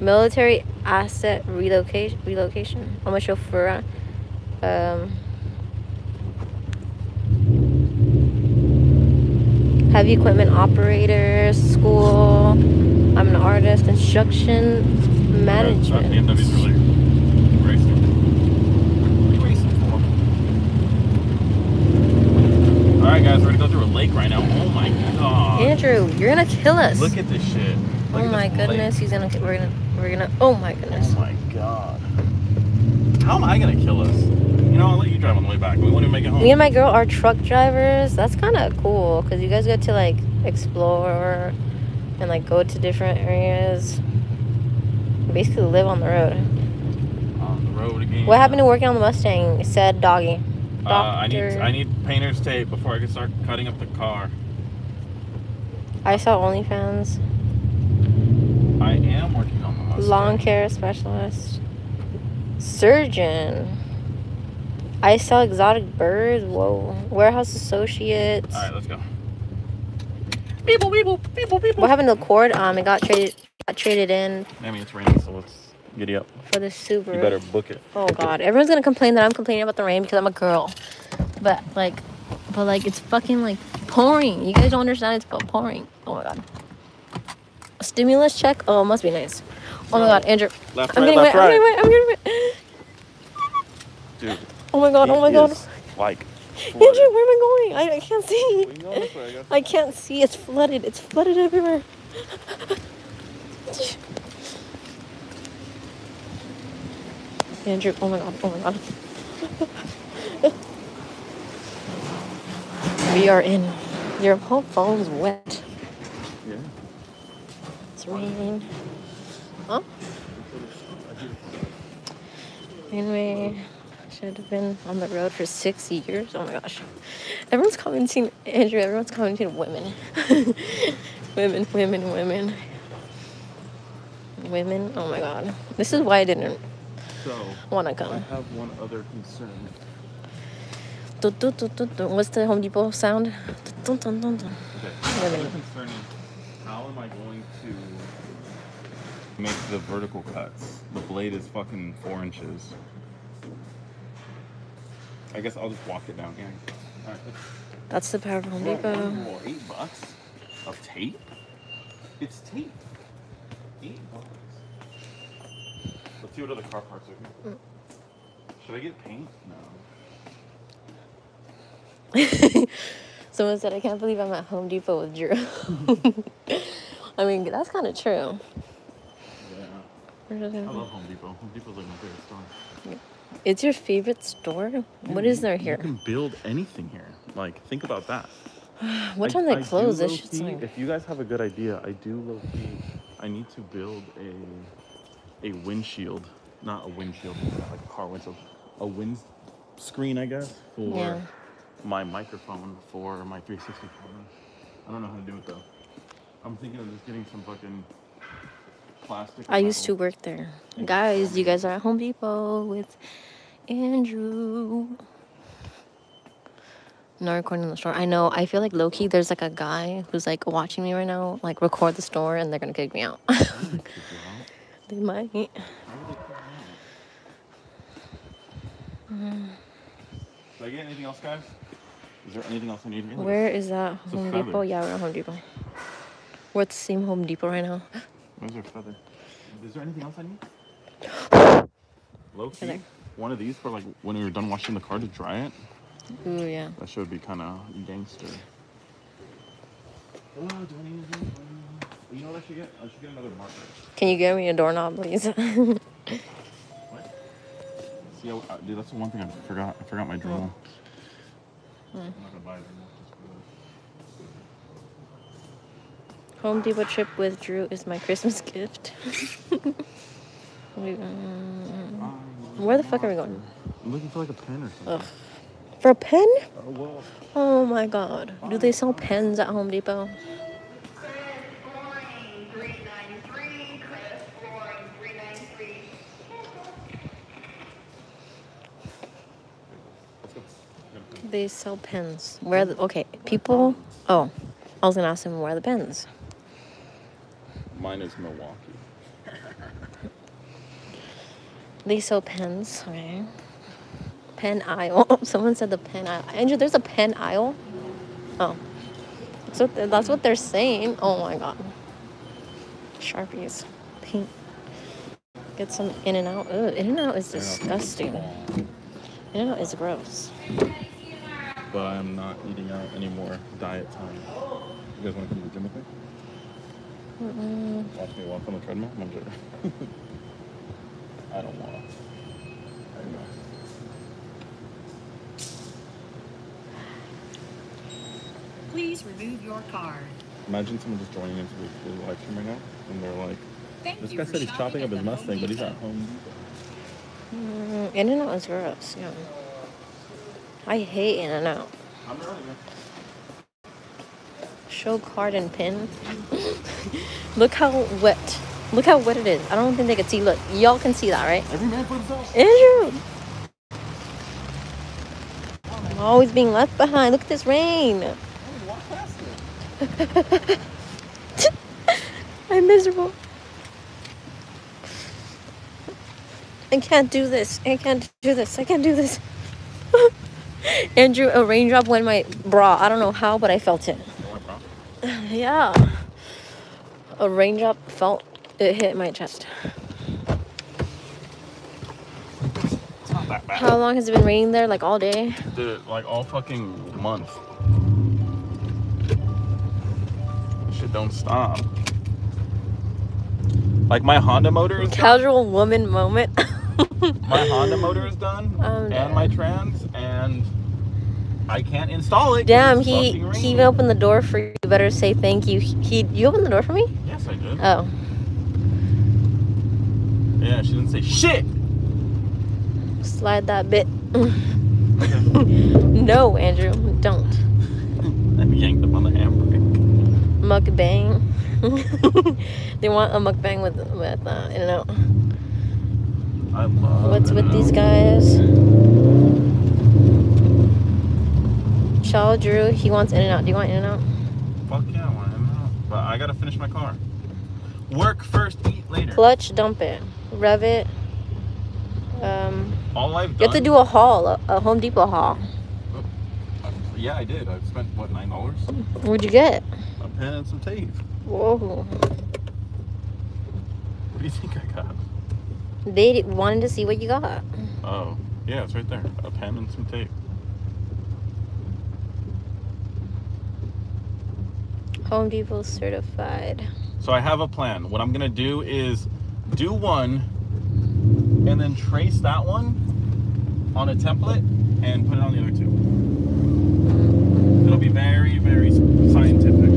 Military asset relocation. Relocation. I'm a chauffeur. Um. Heavy equipment operator, school. I'm an artist, instruction management. BMW's really racing. What are you racing for? Alright guys, we're gonna go through a lake right now. Oh my god. Andrew, you're gonna kill us. Look at this shit. Look oh my this lake. goodness, he's gonna. We're gonna. We're gonna. Oh my goodness. Oh goodness. my god. How am I gonna kill us? You know, I'll let you drive on the way back. We want to make it home. Me and my girl are truck drivers. That's kind of cool because you guys get to like explore and like go to different areas. Basically, live on the road. on the road again. What happened to working on the Mustang? Said doggy. Uh, I need I need painter's tape before I can start cutting up the car. I saw OnlyFans. I am working on the Mustang. Lawn care specialist. Surgeon. I sell exotic birds. Whoa. Warehouse associate. All right, let's go. People, people, people, people. What happened to the cord? Um, it got traded. Got traded in I mean, it's raining, so let's giddy up. for the Subaru. You better book it. Oh God, everyone's gonna complain that I'm complaining about the rain because I'm a girl. But like, but like, it's fucking like pouring. You guys don't understand. It's pouring. Oh my God. A stimulus check. Oh, it must be nice. Oh my God, Andrew. Left, I'm right, getting left, wet. I'm getting wet. I'm getting wet. Dude. Oh my God. Oh my God. Like. Andrew, where am I going? I, I can't see. We can go way, I. I can't see. It's flooded. It's flooded everywhere. Andrew, oh my god, oh my god. we are in. Your whole phone's wet. Yeah. It's raining. Huh? Anyway, should have been on the road for six years. Oh my gosh. Everyone's commenting, Andrew, everyone's commenting women. women, women, women. Women, oh my god. This is why I didn't So, want to come. I have one other concern. Dun, dun, dun. What's the Home Depot sound? Dun, dun, dun, dun. Okay. Yeah, My concern is how am I going to make the vertical cuts? The blade is fucking four inches. I guess I'll just walk it down here. Alright, That's the power of Home Depot. Eight bucks of tape? It's tape. Let's see what other car parts are here. Should I get paint? No. Someone said, I can't believe I'm at Home Depot with Drew. I mean, that's kind of true. Yeah. I love Home Depot. Home Depot's like my favorite store. It's your favorite store? What mm-hmm. is there here? You can build anything here. Like, think about that. What time I they close? This shit's like. If you guys have a good idea, I do low key. I need to build a a windshield, not a windshield, not like a car windshield, a wind screen, I guess, for Yeah. my microphone for my 360 camera. I don't know how to do it though. I'm thinking of just getting some fucking plastic. I used to work there. Guys, you guys are at Home Depot with Andrew. No recording in the store. I know. I feel like low key. There's like a guy who's like watching me right now, like record the store, and they're gonna kick me out. they might. Why would they kick me out? Did I get anything else, guys? Is there anything else I need? Really? Where is that It's a Home feather. Depot? Yeah, we're at Home Depot. We're at the same Home Depot right now. Where's your feather? Is there anything else I need? Low key, Feather. one of these for like when we were done washing the car to dry it. Ooh yeah. That should be kind of gangster. Oh, do I need anything? You know what I should get? I should get another marker. Can you get me a doorknob, please? What? See, I, I- dude, that's the one thing I forgot. I forgot my drill. Hmm. I'm not gonna buy. Home Depot trip with Drew is my Christmas gift. We- Where the fuck are we going? I'm looking for like a pen or something. Ugh. For a pen? Oh, well. Oh my god. Do they sell pens at Home Depot? They sell pens. Where the okay, people oh. I was gonna ask them where are the pens. Mine is Milwaukee. They sell pens, okay. Pen aisle. Someone said the pen aisle. Andrew, there's a pen aisle. Oh. So th- that's what they're saying. Oh my god. Sharpies. Paint. Get some In-N-Out. In and out is disgusting. In-N-Out is gross. But I'm not eating out anymore. Diet time. You guys want to come to the gym with me? Mm-mm. Watch me walk on the treadmill? I'm joking. I don't want to. I know. Please remove your card. Imagine someone just joining into the, the live stream right now, and they're like, Thank "This guy said he's chopping up his Mustang, but he's at home." Mm, In-N-Out is gross. Yeah. I hate In-N-Out. Show card and pin. Look how wet. Look how wet it is. I don't think they can see. Look, y'all can see that, right? Every man for himself. Andrew! I'm always being left behind. Look at this rain. I'm miserable. I can't do this. I can't do this. I can't do this. Andrew, a raindrop went my bra. I don't know how, but I felt it. Yeah. A raindrop felt it hit my chest. It's not that bad. How long has it been raining there? Like all day? Dude, like all fucking month. Shit don't stop. Like my Honda motor. Casual woman moment. My Honda motor is done, I'm and my trans, and I can't install it. Damn, he he raining. opened the door for you. You better say thank you. He you opened the door for me? Yes, I did. Oh. yeah, she didn't say shit. Slide that bit. no, Andrew, don't. And yanked up on the handbrake. Mukbang. they want a mukbang with with uh, In-N-Out. I love. What's with these guys? Shaw Drew, he wants In-N-Out. Do you want In-N-Out? Fuck yeah, I want In-N-Out. But I gotta finish my car. Work first, eat later. Clutch, dump it. Rev it. Um, All I've you have to do a haul, a, a Home Depot haul. Yeah, I did. I spent what nine dollars? What'd you get? A pen and some tape. Whoa. What do you think I got? They wanted to see what you got. Oh, yeah, it's right there. A pen and some tape. Home Depot certified. So I have a plan. What I'm gonna do is do one and then trace that one on a template and put it on the other two. It'll be very, very scientific.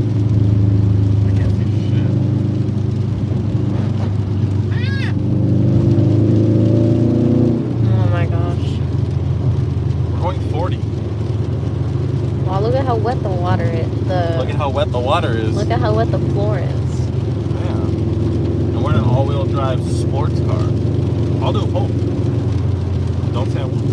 I can't see shit. Oh my gosh. We're going 40. Wow, look at how wet the water is. The Look at how wet the water is. look at how wet the floor is. Yeah. And we're in an all-wheel drive sports car. I'll do a poll. Don't say I won't.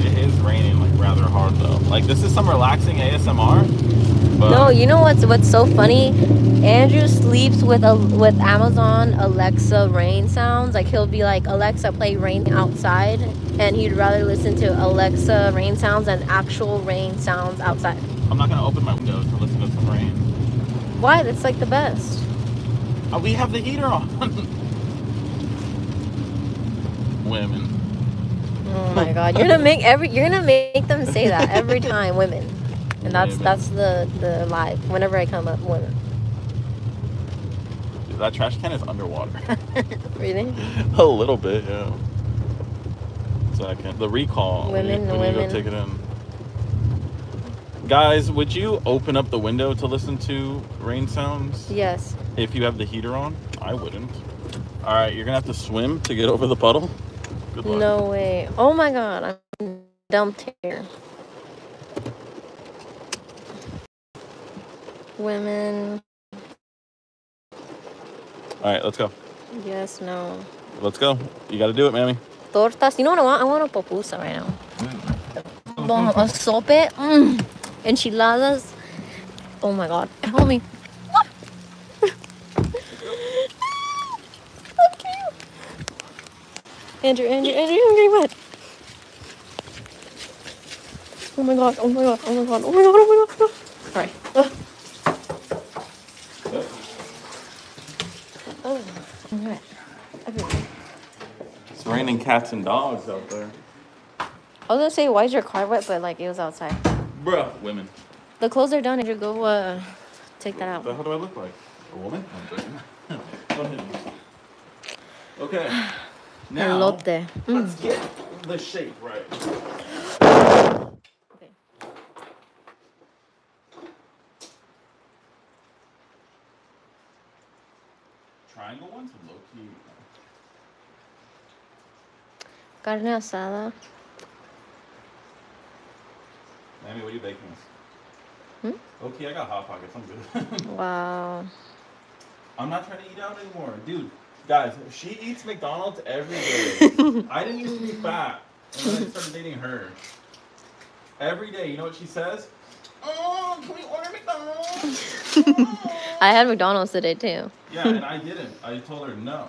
It is raining like rather hard though. Like this is some relaxing ASMR. But No, you know what's so funny? Andrew sleeps with a with Amazon Alexa rain sounds. Like he'll be like Alexa play rain outside, and he'd rather listen to Alexa rain sounds than actual rain sounds outside. I'm not gonna open my windows to listen to some rain. Why? That's like the best. Uh, we have the heater on. women. Oh my god, you're gonna make every you're gonna make them say that every time, women, and that's Women. that's the the live. Whenever I come up, women. Dude, that trash can is underwater. Really? A little bit, yeah. Second, the recall. when you- Women, when you go take it in. Guys, would you open up the window to listen to rain sounds Yes. if you have the heater on? I wouldn't. All right, you're gonna have to swim to get over the puddle. Good luck. No way. Oh my god, I'm dumped here. Women. All right, let's go. Yes, no. Let's go. You got to do it, mammy. Tortas. You know what I want? I want a pupusa right now. Bon, a sope. Mm. Enchiladas. Oh my god. Help me. Andrew, Andrew, Andrew, I'm getting wet. Oh my god, oh my god, oh my god, oh my god, oh my god. Alright. Ugh. Oh. Everywhere. It's raining cats and dogs out there. I was gonna say, why is your car wet? But like, it was outside. Bruh, women. The clothes are done. Andrew, go uh, take that out. how do I look like? A woman? I'm joking. Don't hit me. Okay. Now, Elote. Mm. let's get the shape right. Triangle ones are low key. Carne asada. Mammy, what are you baking us? Hmm? Okay, I got hot pockets. I'm good. Wow. I'm not trying to eat out anymore, dude. Guys, she eats McDonald's every day. I didn't used to be fat, and then I started dating her. Every day, you know what she says? Oh, can we order McDonald's? Oh." I had McDonald's today too. yeah, and I didn't. I told her no.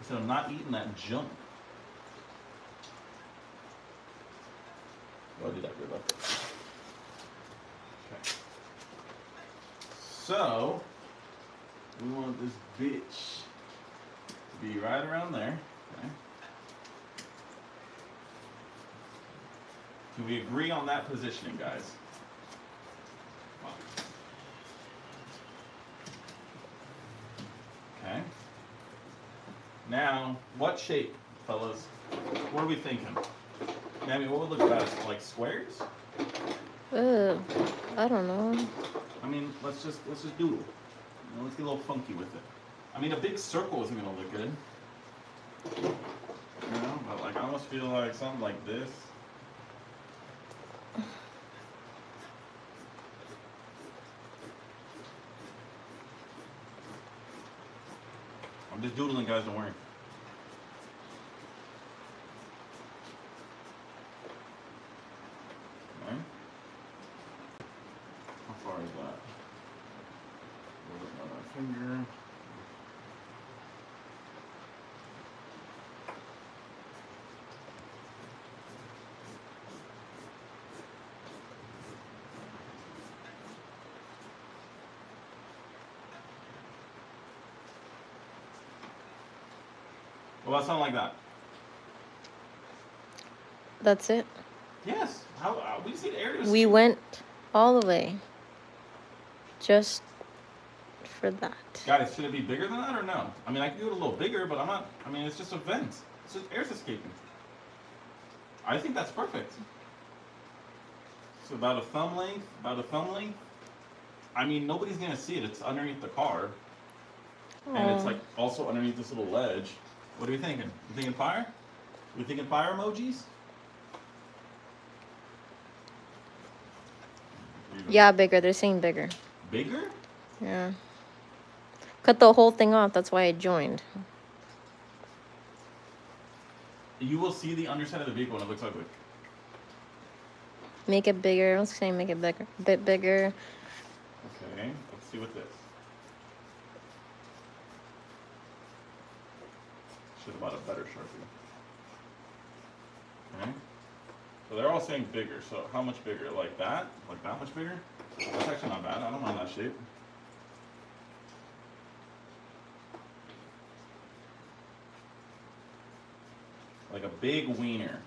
I said I'm not eating that junk. Did. Okay. So, we want this bitch to be right around there. Okay. Can we agree on that positioning, guys? Okay. Now, what shape, fellas? What are we thinking? Mammy, what would look best? Like squares? Ugh. I don't know. I mean, let's just let's just doodle. You know, let's get a little funky with it. I mean, a big circle isn't gonna look good. You know, but like I almost feel like something like this. I'm doodling, guys. Don't worry. Okay. How far is that? Roll it by my finger. Well, that sound like that. That's it. Yes. How uh, we see the areas. We went all the way. Just for that. Guys, should it be bigger than that or no? I mean, I can do it a little bigger, but I'm not. I mean, it's just a vent. It's just air's escaping. I think that's perfect. So about a thumb length, about a thumb length. I mean, nobody's gonna see it. It's underneath the car, and it's like also underneath this little ledge. What are we thinking? You thinking fire? We thinking fire emojis? Yeah, bigger. They're saying bigger. Bigger? Yeah. Cut the whole thing off. That's why I joined. You will see the underside of the vehicle and it looks ugly. Make it bigger. I was saying make it bigger. A bit bigger. Okay, let's see what this. Should have bought a better Sharpie. Okay. So they're all saying bigger. So how much bigger? Like that? Like that much bigger? That's actually not bad. I don't mind that shape. like a big wiener.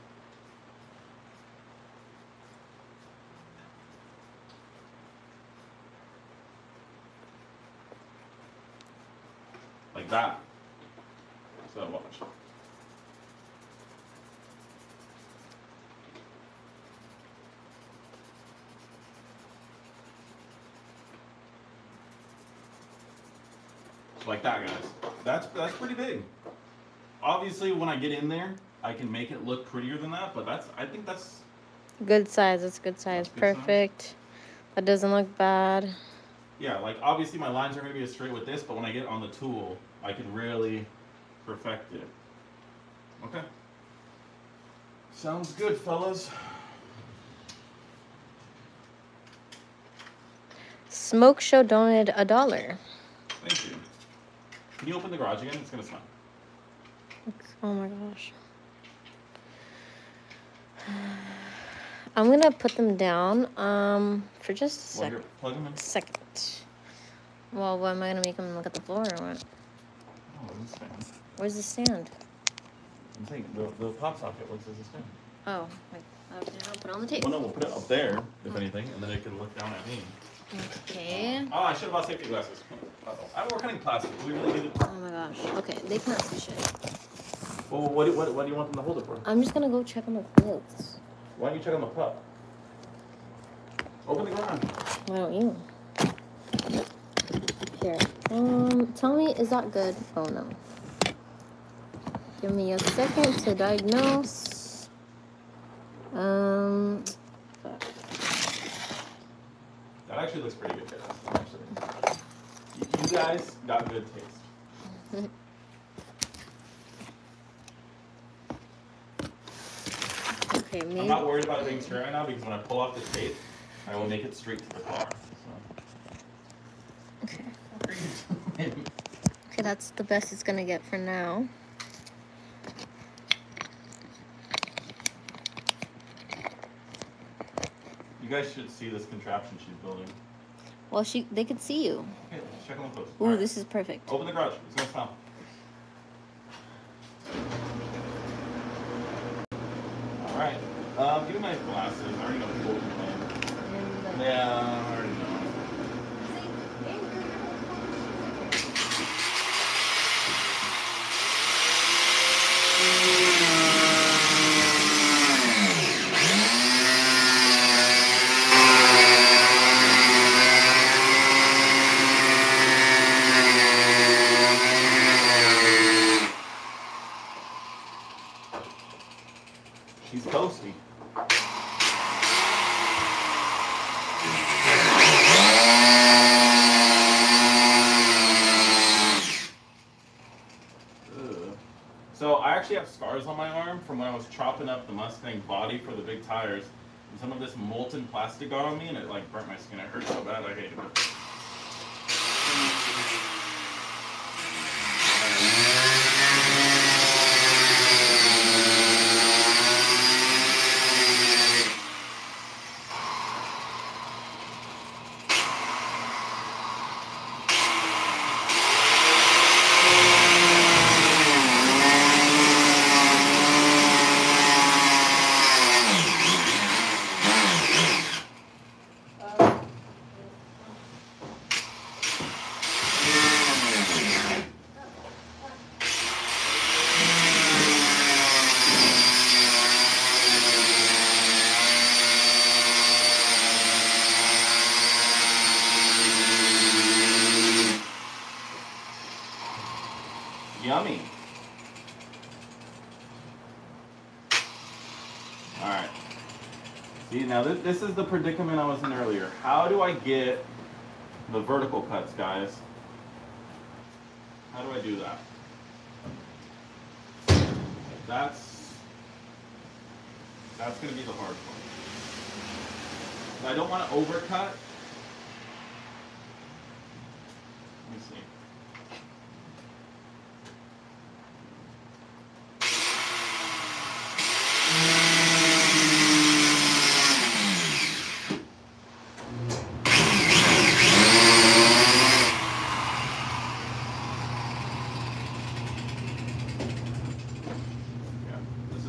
Like that. So watch. Like that, guys. That's that's pretty big. Obviously, when I get in there, I can make it look prettier than that. But that's I think that's Good size. That's good size. That's good size. Perfect. That doesn't look bad. yeah. Like obviously, my lines are gonna be as straight with this, but when I get on the tool, I can really perfect it. Okay. Sounds good, fellas. Smoke Show donated a dollar. Thank you. Can you open the garage again? It's gonna smell. Oh my gosh. I'm gonna put them down um for just a Well, sec- here, plug them in. second. Well, what am I gonna make them look at the floor or what? Oh, this is stand. Where's the stand? I'm saying the, the pop socket looks as a stand. Oh, like, okay, I'll put it on the table. Well, no, we'll put it up there, if anything, and then it can look down at me. Okay. Oh, I should have bought safety glasses. Uh-oh. I we're cutting plastic. We really need it? Oh my gosh. Okay, they can't see shit. Well, what, do- what, what do you want them to hold it for? I'm just gonna go check on the clothes. Why don't you check on the pup? Open the garage. Why don't you? Here. Um, tell me, is that good? Oh no. Give me a second to diagnose. Um, That actually looks pretty good, guys. You, guys got good taste. okay, I'm not worried about it being straight right now because when I pull off the tape, I will make it straight to the car. Okay. So. What are you doing? Okay, that's the best it's gonna get for now. You guys should see this contraption she's building. Well, she they could see you. Okay, let's check on the clothes. Ooh, Alright. this is perfect. Open the garage. It's gonna smell. All right. Um, give me my glasses. I already know the golden plan. Yeah, I already know. She's toasty. Ugh. So I actually have scars on my arm from when I was chopping up the Mustang body for the big tires. And some of this molten plastic got on me and it like burnt my skin. It hurt so bad I hated it. Yummy. All right. See, now this, this is the predicament I was in earlier. How do I get the vertical cuts, guys? How do I do that? That's that's gonna be the hard part. I don't want to overcut. Let me see. Yeah, this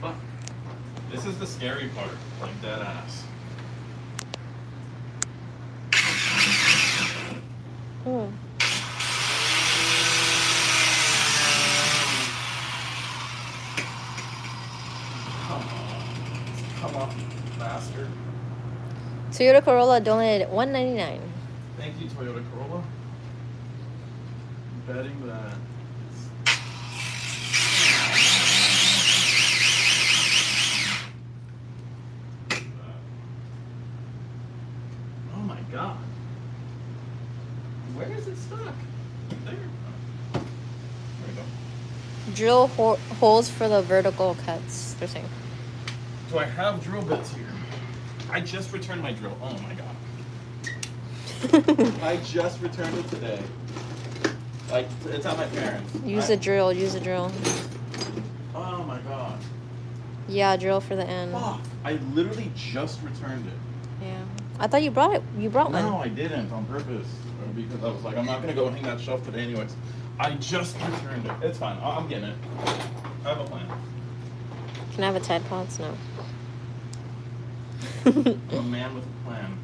Fuck. This is the scary part, like dead ass. Mm. Come on. Come on, bastard. Toyota Corolla donated 199 Thank you, Toyota Corolla. I'm Betting that. Oh my god. Where is it stuck? There. There we go. Drill ho- holes for the vertical cuts. They're saying. Do I have drill bits here? I just returned my drill. Oh my god. I just returned it today. Like, it's at my parents. use I- a drill. Use a drill. Oh my god. Yeah, drill for the end. Fuck. I literally just returned it. Yeah. I thought you brought it. You brought No, one. I didn't on purpose. uh, Because I was like, I'm not gonna go hang that shelf today anyways. I just returned it. It's fine. I'm getting it. I have a plan. Can I have a Tide Pods? No. A man with a plan.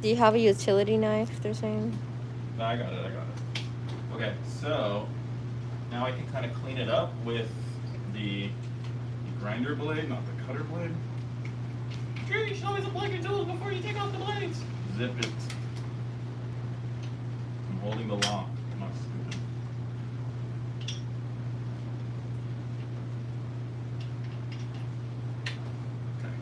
Do you have a utility knife? They're saying. No, I got it. I got it. Okay, so now I can kind of clean it up with the grinder blade, not the cutter blade. Drew, you should always unplug your tools before you take off the blades. Zip it. I'm holding the lock. I'm not stupid. Okay.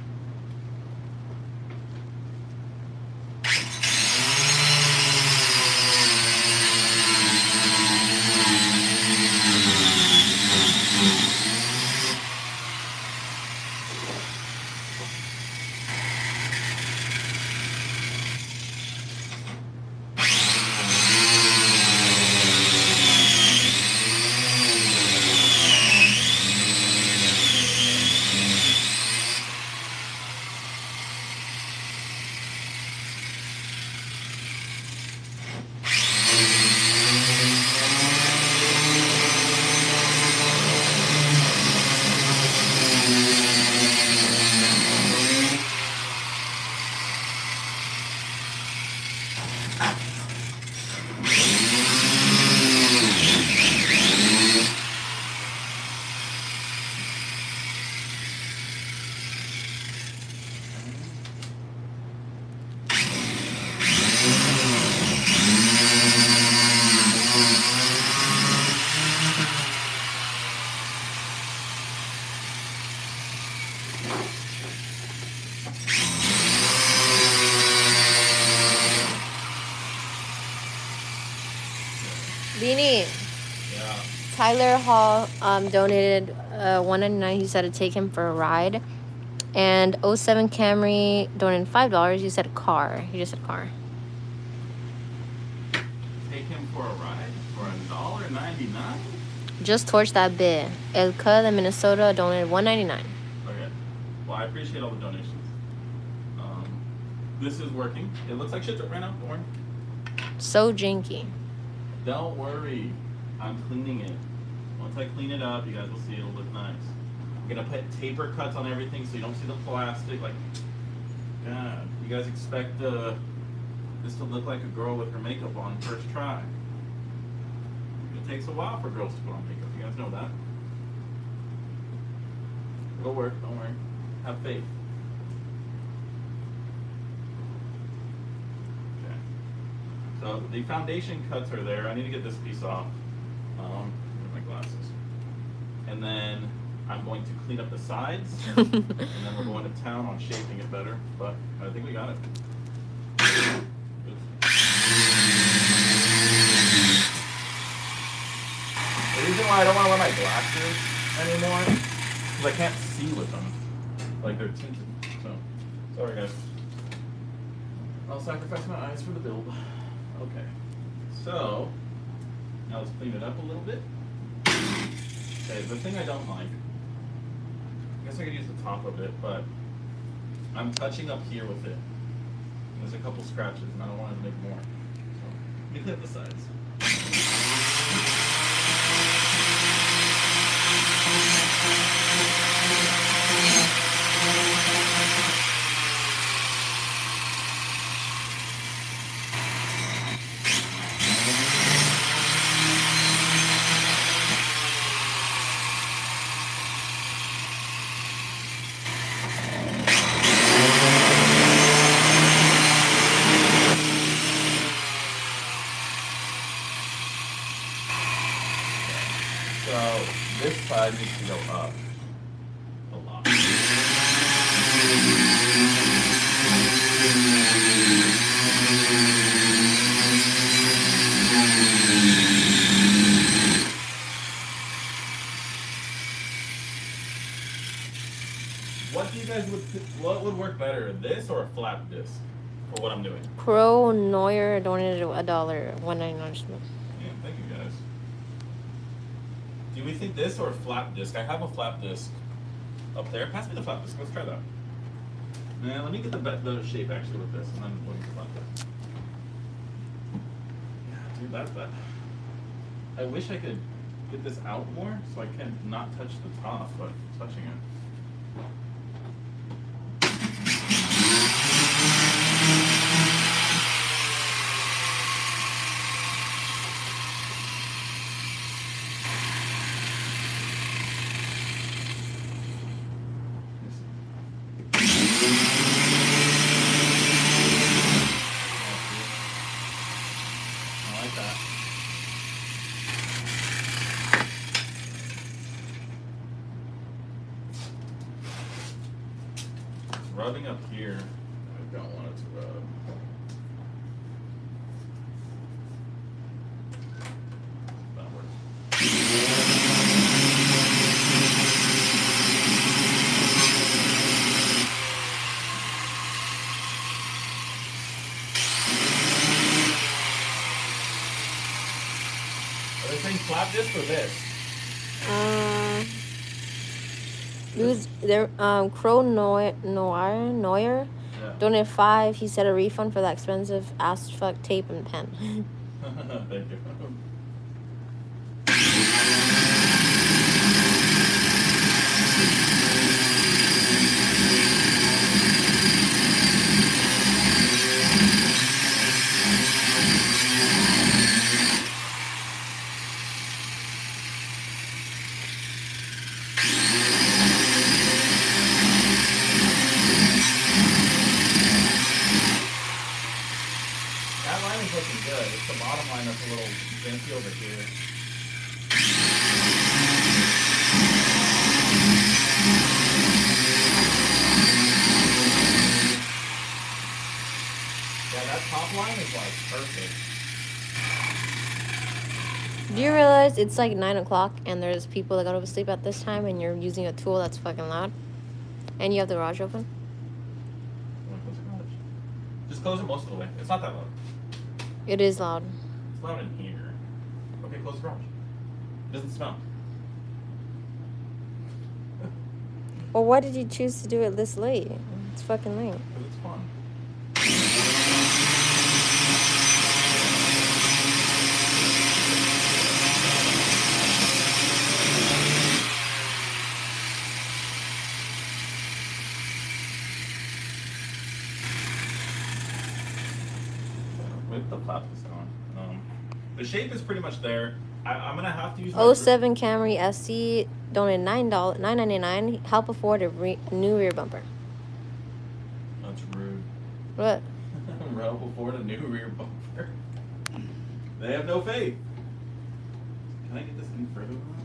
Beanie. Yeah. Tyler Hall um, donated uh, 199 He said to take him for a ride. And 07 Camry donated $5. You said car. He just said car. Take him for a ride for a dollar ninety nine. Just torch that bit. El Cud in Minnesota donated 199 Okay. Well, I appreciate all the donations. Um, this is working. It looks like shit right now. Don't worry. So janky. Don't worry. I'm cleaning it. Once I clean it up, you guys will see it'll look nice. I'm gonna put taper cuts on everything so you don't see the plastic. Like, God, you guys expect uh, this to look like a girl with her makeup on first try. It takes a while for girls to put on makeup. You guys know that. It'll work. Don't worry. Have faith. Okay. So the foundation cuts are there. I need to get this piece off. Um, And then I'm going to clean up the sides, and then we're going to town on shaping it better. But I think we got it. The reason why I don't want to wear my glasses anymore is I can't see with them. Like they're tinted. So, sorry guys. I'll sacrifice my eyes for the build. Okay. So, now let's clean it up a little bit. Okay, the thing I don't like, I guess I could use the top of it, but I'm touching up here with it. There's a couple scratches and I don't want to make more. So, let me up the sides. So side needs to go up a lot. What do you guys would what would work better, this or a flat disc for what I'm doing? Pro Neuer donated a dollar, one ninety nine. Yeah, thank you guys. Do we think this or a flat disc? I have a flat disc up there. Pass me the flat disc. Let's try that. Nah, let me get the the shape actually with this, and then we'll use the flat disc. Yeah, dude, that that. I wish I could get this out more so I can not touch the top, but touching it. I like that. It's rubbing up here. I don't want it to rub. That works. Are they saying flat disc or this? Uh, their um Crow Noir Noir Neuer Yeah. donated five. He said a refund for that expensive ass fuck tape and pen. Thank you. That line is looking good. It's the bottom line that's a little benty over here. Yeah, that top line is like perfect. Do realize it's like nine o'clock and there's people that go to sleep at this time and you're using a tool that's fucking loud, and you have the garage open? Close the garage? Just close it most of the way. It's not that loud. It is loud. It's loud in here. Okay, close the garage. It doesn't smell. Well, why did you choose to do it this late? It's fucking late. Because it's fun. With the flap is on. Um, the shape is pretty much there. I, I'm gonna have to use. my- 07 Camry SC donated nine dollars, nine ninety nine. Help afford a, re- new rear bumper. That's rude. What? Rebel Ford a new rear bumper. They have no faith. Can I get this any further than that?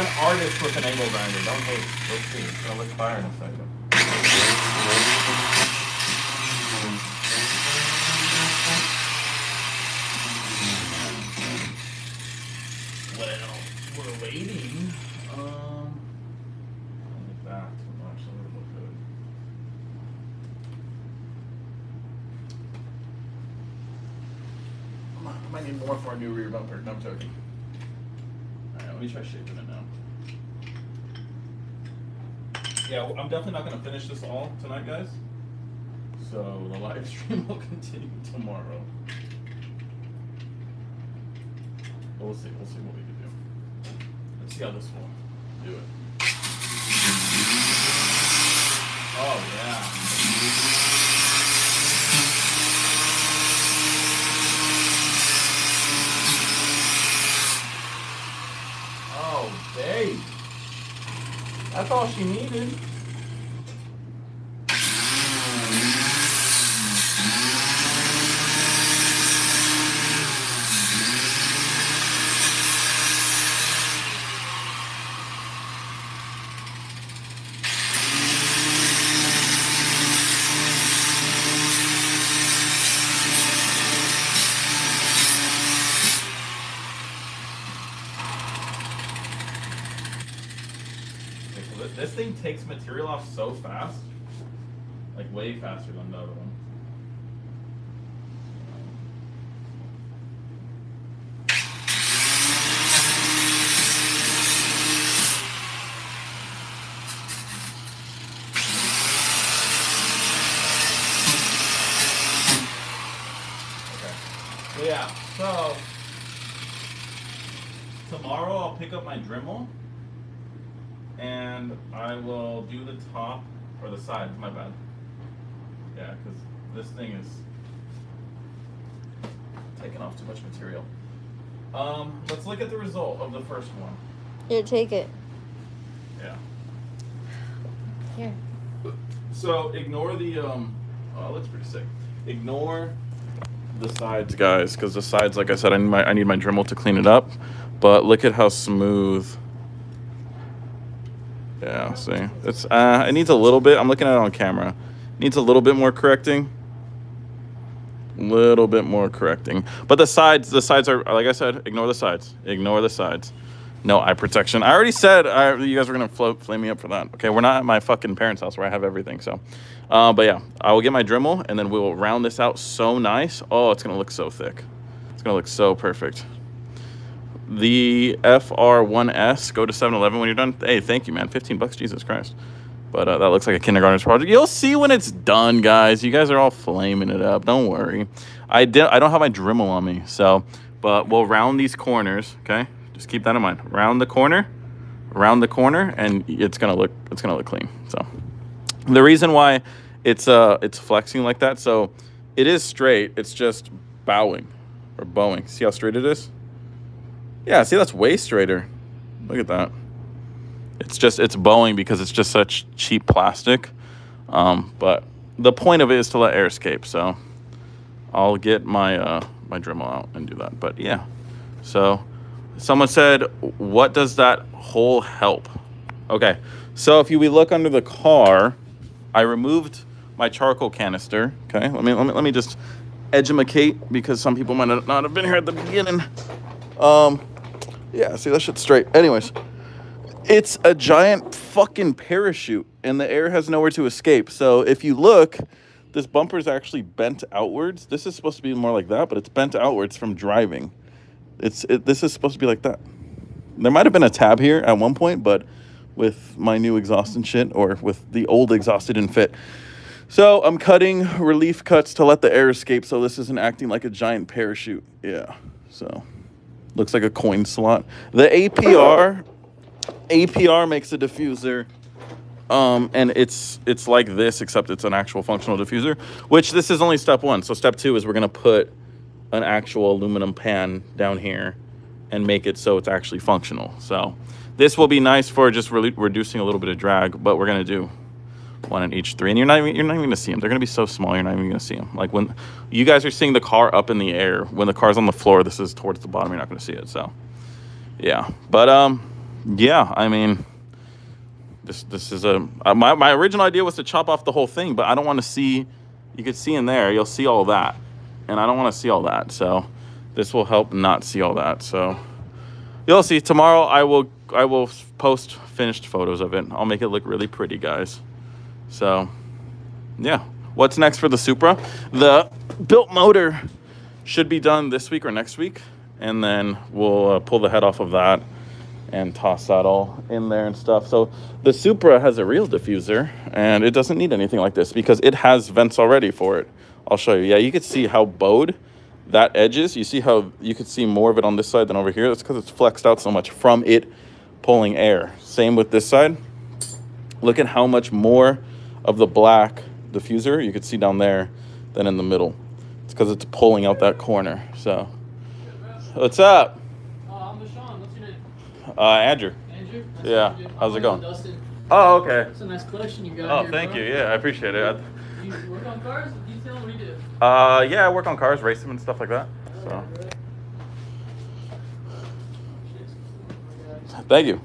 an artist with an angle grinder. Let's see. It's gonna look fire in a second. Well, we're waiting. Um, don't look back too much. Let me look good. I might- I might need more for a new rear bumper. No, I'm joking. Alright, let me try shaping it now. Yeah, I'm definitely not gonna finish this all tonight, guys. So the live stream will continue tomorrow. But we'll see. We'll see what we can do. Let's see how this one do it. Oh yeah. Oh, babe. That's all she needed. Okay, so thi- This thing takes material off so fast, like way faster than one. Okay. So yeah, so tomorrow I'll pick up my Dremel and I will do the top or the sides. My bad. Yeah, because this thing is taking off too much material. Um, let's look at the result of the first one. Here, take it. Yeah. Here. So ignore the um. Oh, it looks pretty sick. Ignore the sides, guys, because the sides, like I said, I need my I need my Dremel to clean it up. But look at how smooth. Yeah, see, it's uh, it needs a little bit. I'm looking at it on camera. Needs a little bit more correcting. A Little bit more correcting, but the sides, the sides are like I said. Ignore the sides. Ignore the sides. No eye protection. I already said I, you guys were gonna float, flame me up for that. Okay, we're not at my fucking parents' house where I have everything. So, uh, but yeah, I will get my Dremel and then we will round this out so nice. Oh, it's gonna look so thick. It's gonna look so perfect. The FR1S. Go to 7-Eleven when you're done. Hey, thank you, man. 15 bucks. Jesus Christ. But uh, that looks like a kindergartner's project. You'll see when it's done, guys. You guys are all flaming it up. Don't worry. I did. I don't have my Dremel on me, so. But we'll round these corners. Okay, just keep that in mind. Round the corner, round the corner, and it's gonna look. It's gonna look clean. So, the reason why it's uh it's flexing like that, so it is straight. It's just bowing or bowing. See how straight it is? Yeah. See, that's way straighter. Look at that. It's just it's bowing because it's just such cheap plastic. Um, but the point of it is to let air escape. So I'll get my uh, my Dremel out and do that. But yeah. So someone said, "What does that hole help?" Okay. So if you we look under the car, I removed my charcoal canister. Okay. Let me let me let me just edumacate because some people might not have been here at the beginning. Um, yeah. See that shit's straight. Anyways. It's a giant fucking parachute, and the air has nowhere to escape. So if you look, this bumper is actually bent outwards. This is supposed to be more like that, but it's bent outwards from driving. It's it, this is supposed to be like that. There might have been a tab here at one point, but with my new exhaust and shit, or with the old exhaust, it didn't fit. So I'm cutting relief cuts to let the air escape, so this isn't acting like a giant parachute. Yeah. So looks like a coin slot. The APR APR makes a diffuser, um, and it's it's like this except it's an actual functional diffuser. Which this is only step one. So step two is we're gonna put an actual aluminum pan down here and make it so it's actually functional. So this will be nice for just reducing a little bit of drag, but we're gonna do one in each three, and you're not even, you're not even gonna see them. They're gonna be so small, you're not even gonna see them. Like when you guys are seeing the car up in the air, when the car's on the floor, this is towards the bottom. You're not gonna see it. So yeah, but um, yeah, I mean, this this is a uh, my my original idea was to chop off the whole thing, but I don't want to see. You could see in there, you'll see all that, and I don't want to see all that. So this will help not see all that. So you'll see tomorrow. I will I will post finished photos of it. I'll make it look really pretty, guys. So yeah, what's next for the Supra? The built motor should be done this week or next week, and then we'll uh, pull the head off of that and toss that all in there and stuff. So the Supra has a real diffuser and it doesn't need anything like this because it has vents already for it. I'll show you. Yeah, you can see how bowed that edge is. You see how you could see more of it on this side than over here. That's because it's flexed out so much from it pulling air. Same with this side. Look at how much more of the black diffuser you could see down there than in the middle. It's because it's pulling out that corner. So, what's up? Uh, I'm Deshaun. What's your name? Uh, Andrew. Andrew? Nice Yeah. you. How's it going? Dustin. Oh, okay. It's a nice collection you got Oh, here, thank bro. you. Yeah, I appreciate it. You work on cars? Detail? What do you do? Uh, yeah, I work on cars, race them and stuff like that. So, thank you.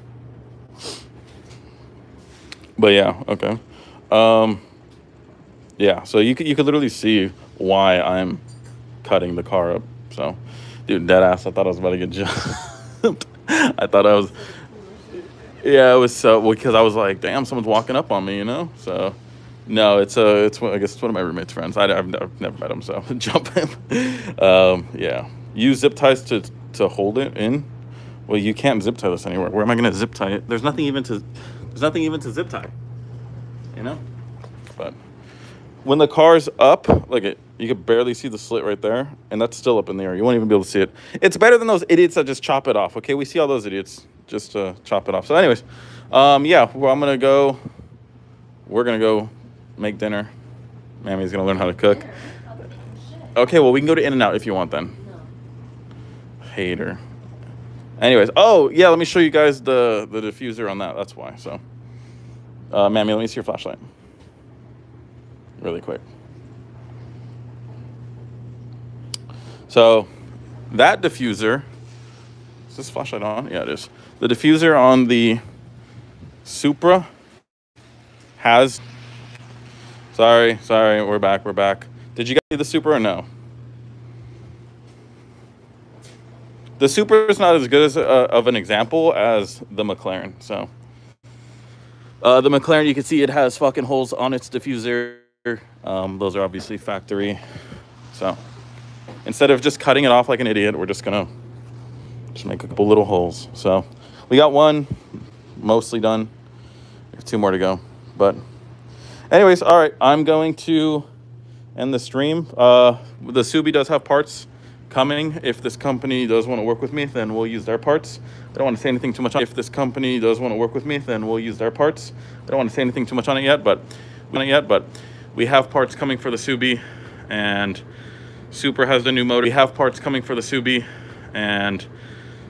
But yeah, okay. Um, yeah, so you could you could literally see why I'm cutting the car up. So, dude, dead ass. I thought I was about to get jumped. I thought I was. Yeah, it was so because I was like, damn, someone's walking up on me, you know. So, no, it's a, it's I guess it's one of my roommate's friends. I, have I've never met him, so jump him. Um, yeah, use zip ties to to hold it in. Well, you can't zip tie this anywhere. Where am I gonna zip tie it? There's nothing even to there's nothing even to zip tie. You know, but when the car's up, like it, you could barely see the slit right there, and that's still up in the air. You won't even be able to see it. It's better than those idiots that just chop it off. Okay, we see all those idiots just uh, chop it off. So, anyways, um, yeah, well, I'm gonna go. We're gonna go make dinner. Mammy's gonna learn how to cook. Okay, well, we can go to In-N-Out if you want then. Hater. Anyways, oh yeah, let me show you guys the the diffuser on that. That's why. So, uh, Mammy, let me see your flashlight. Really quick. So, that diffuser. Is this flashlight on? Yeah, it is. The diffuser on the Supra has. Sorry, sorry, we're back, we're back. Did you guys see the Supra or no? The Supra is not as good as uh, of an example as the McLaren. So, uh, the McLaren, you can see it has fucking holes on its diffuser. Um, those are obviously factory. So, instead of just cutting it off like an idiot, we're just gonna just make a couple little holes. So, we got one mostly done. We have two more to go. But, anyways, all right, I'm going to end the stream. Uh, the Subi does have parts coming. If this company does want to work with me, then we'll use their parts. I don't want to say anything too much on If this company does want to work with me, then we'll use their parts. I don't want to say anything too much on it yet, but on it yet, but we have parts coming for the Subi and Supra has the new motor. We have parts coming for the Subi and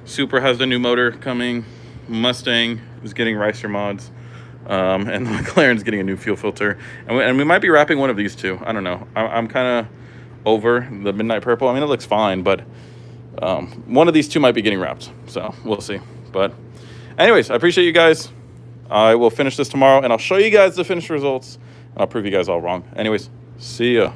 Supra has the new motor coming. Mustang is getting Ricer mods. Um, and the McLaren's getting a new fuel filter. And we, and we might be wrapping one of these two. I don't know. I, I'm kind of over the Midnight Purple. I mean, it looks fine, but um, one of these two might be getting wrapped. So we'll see. But, anyways, I appreciate you guys. I will finish this tomorrow and I'll show you guys the finished results. And I'll prove you guys all wrong. Anyways, see ya.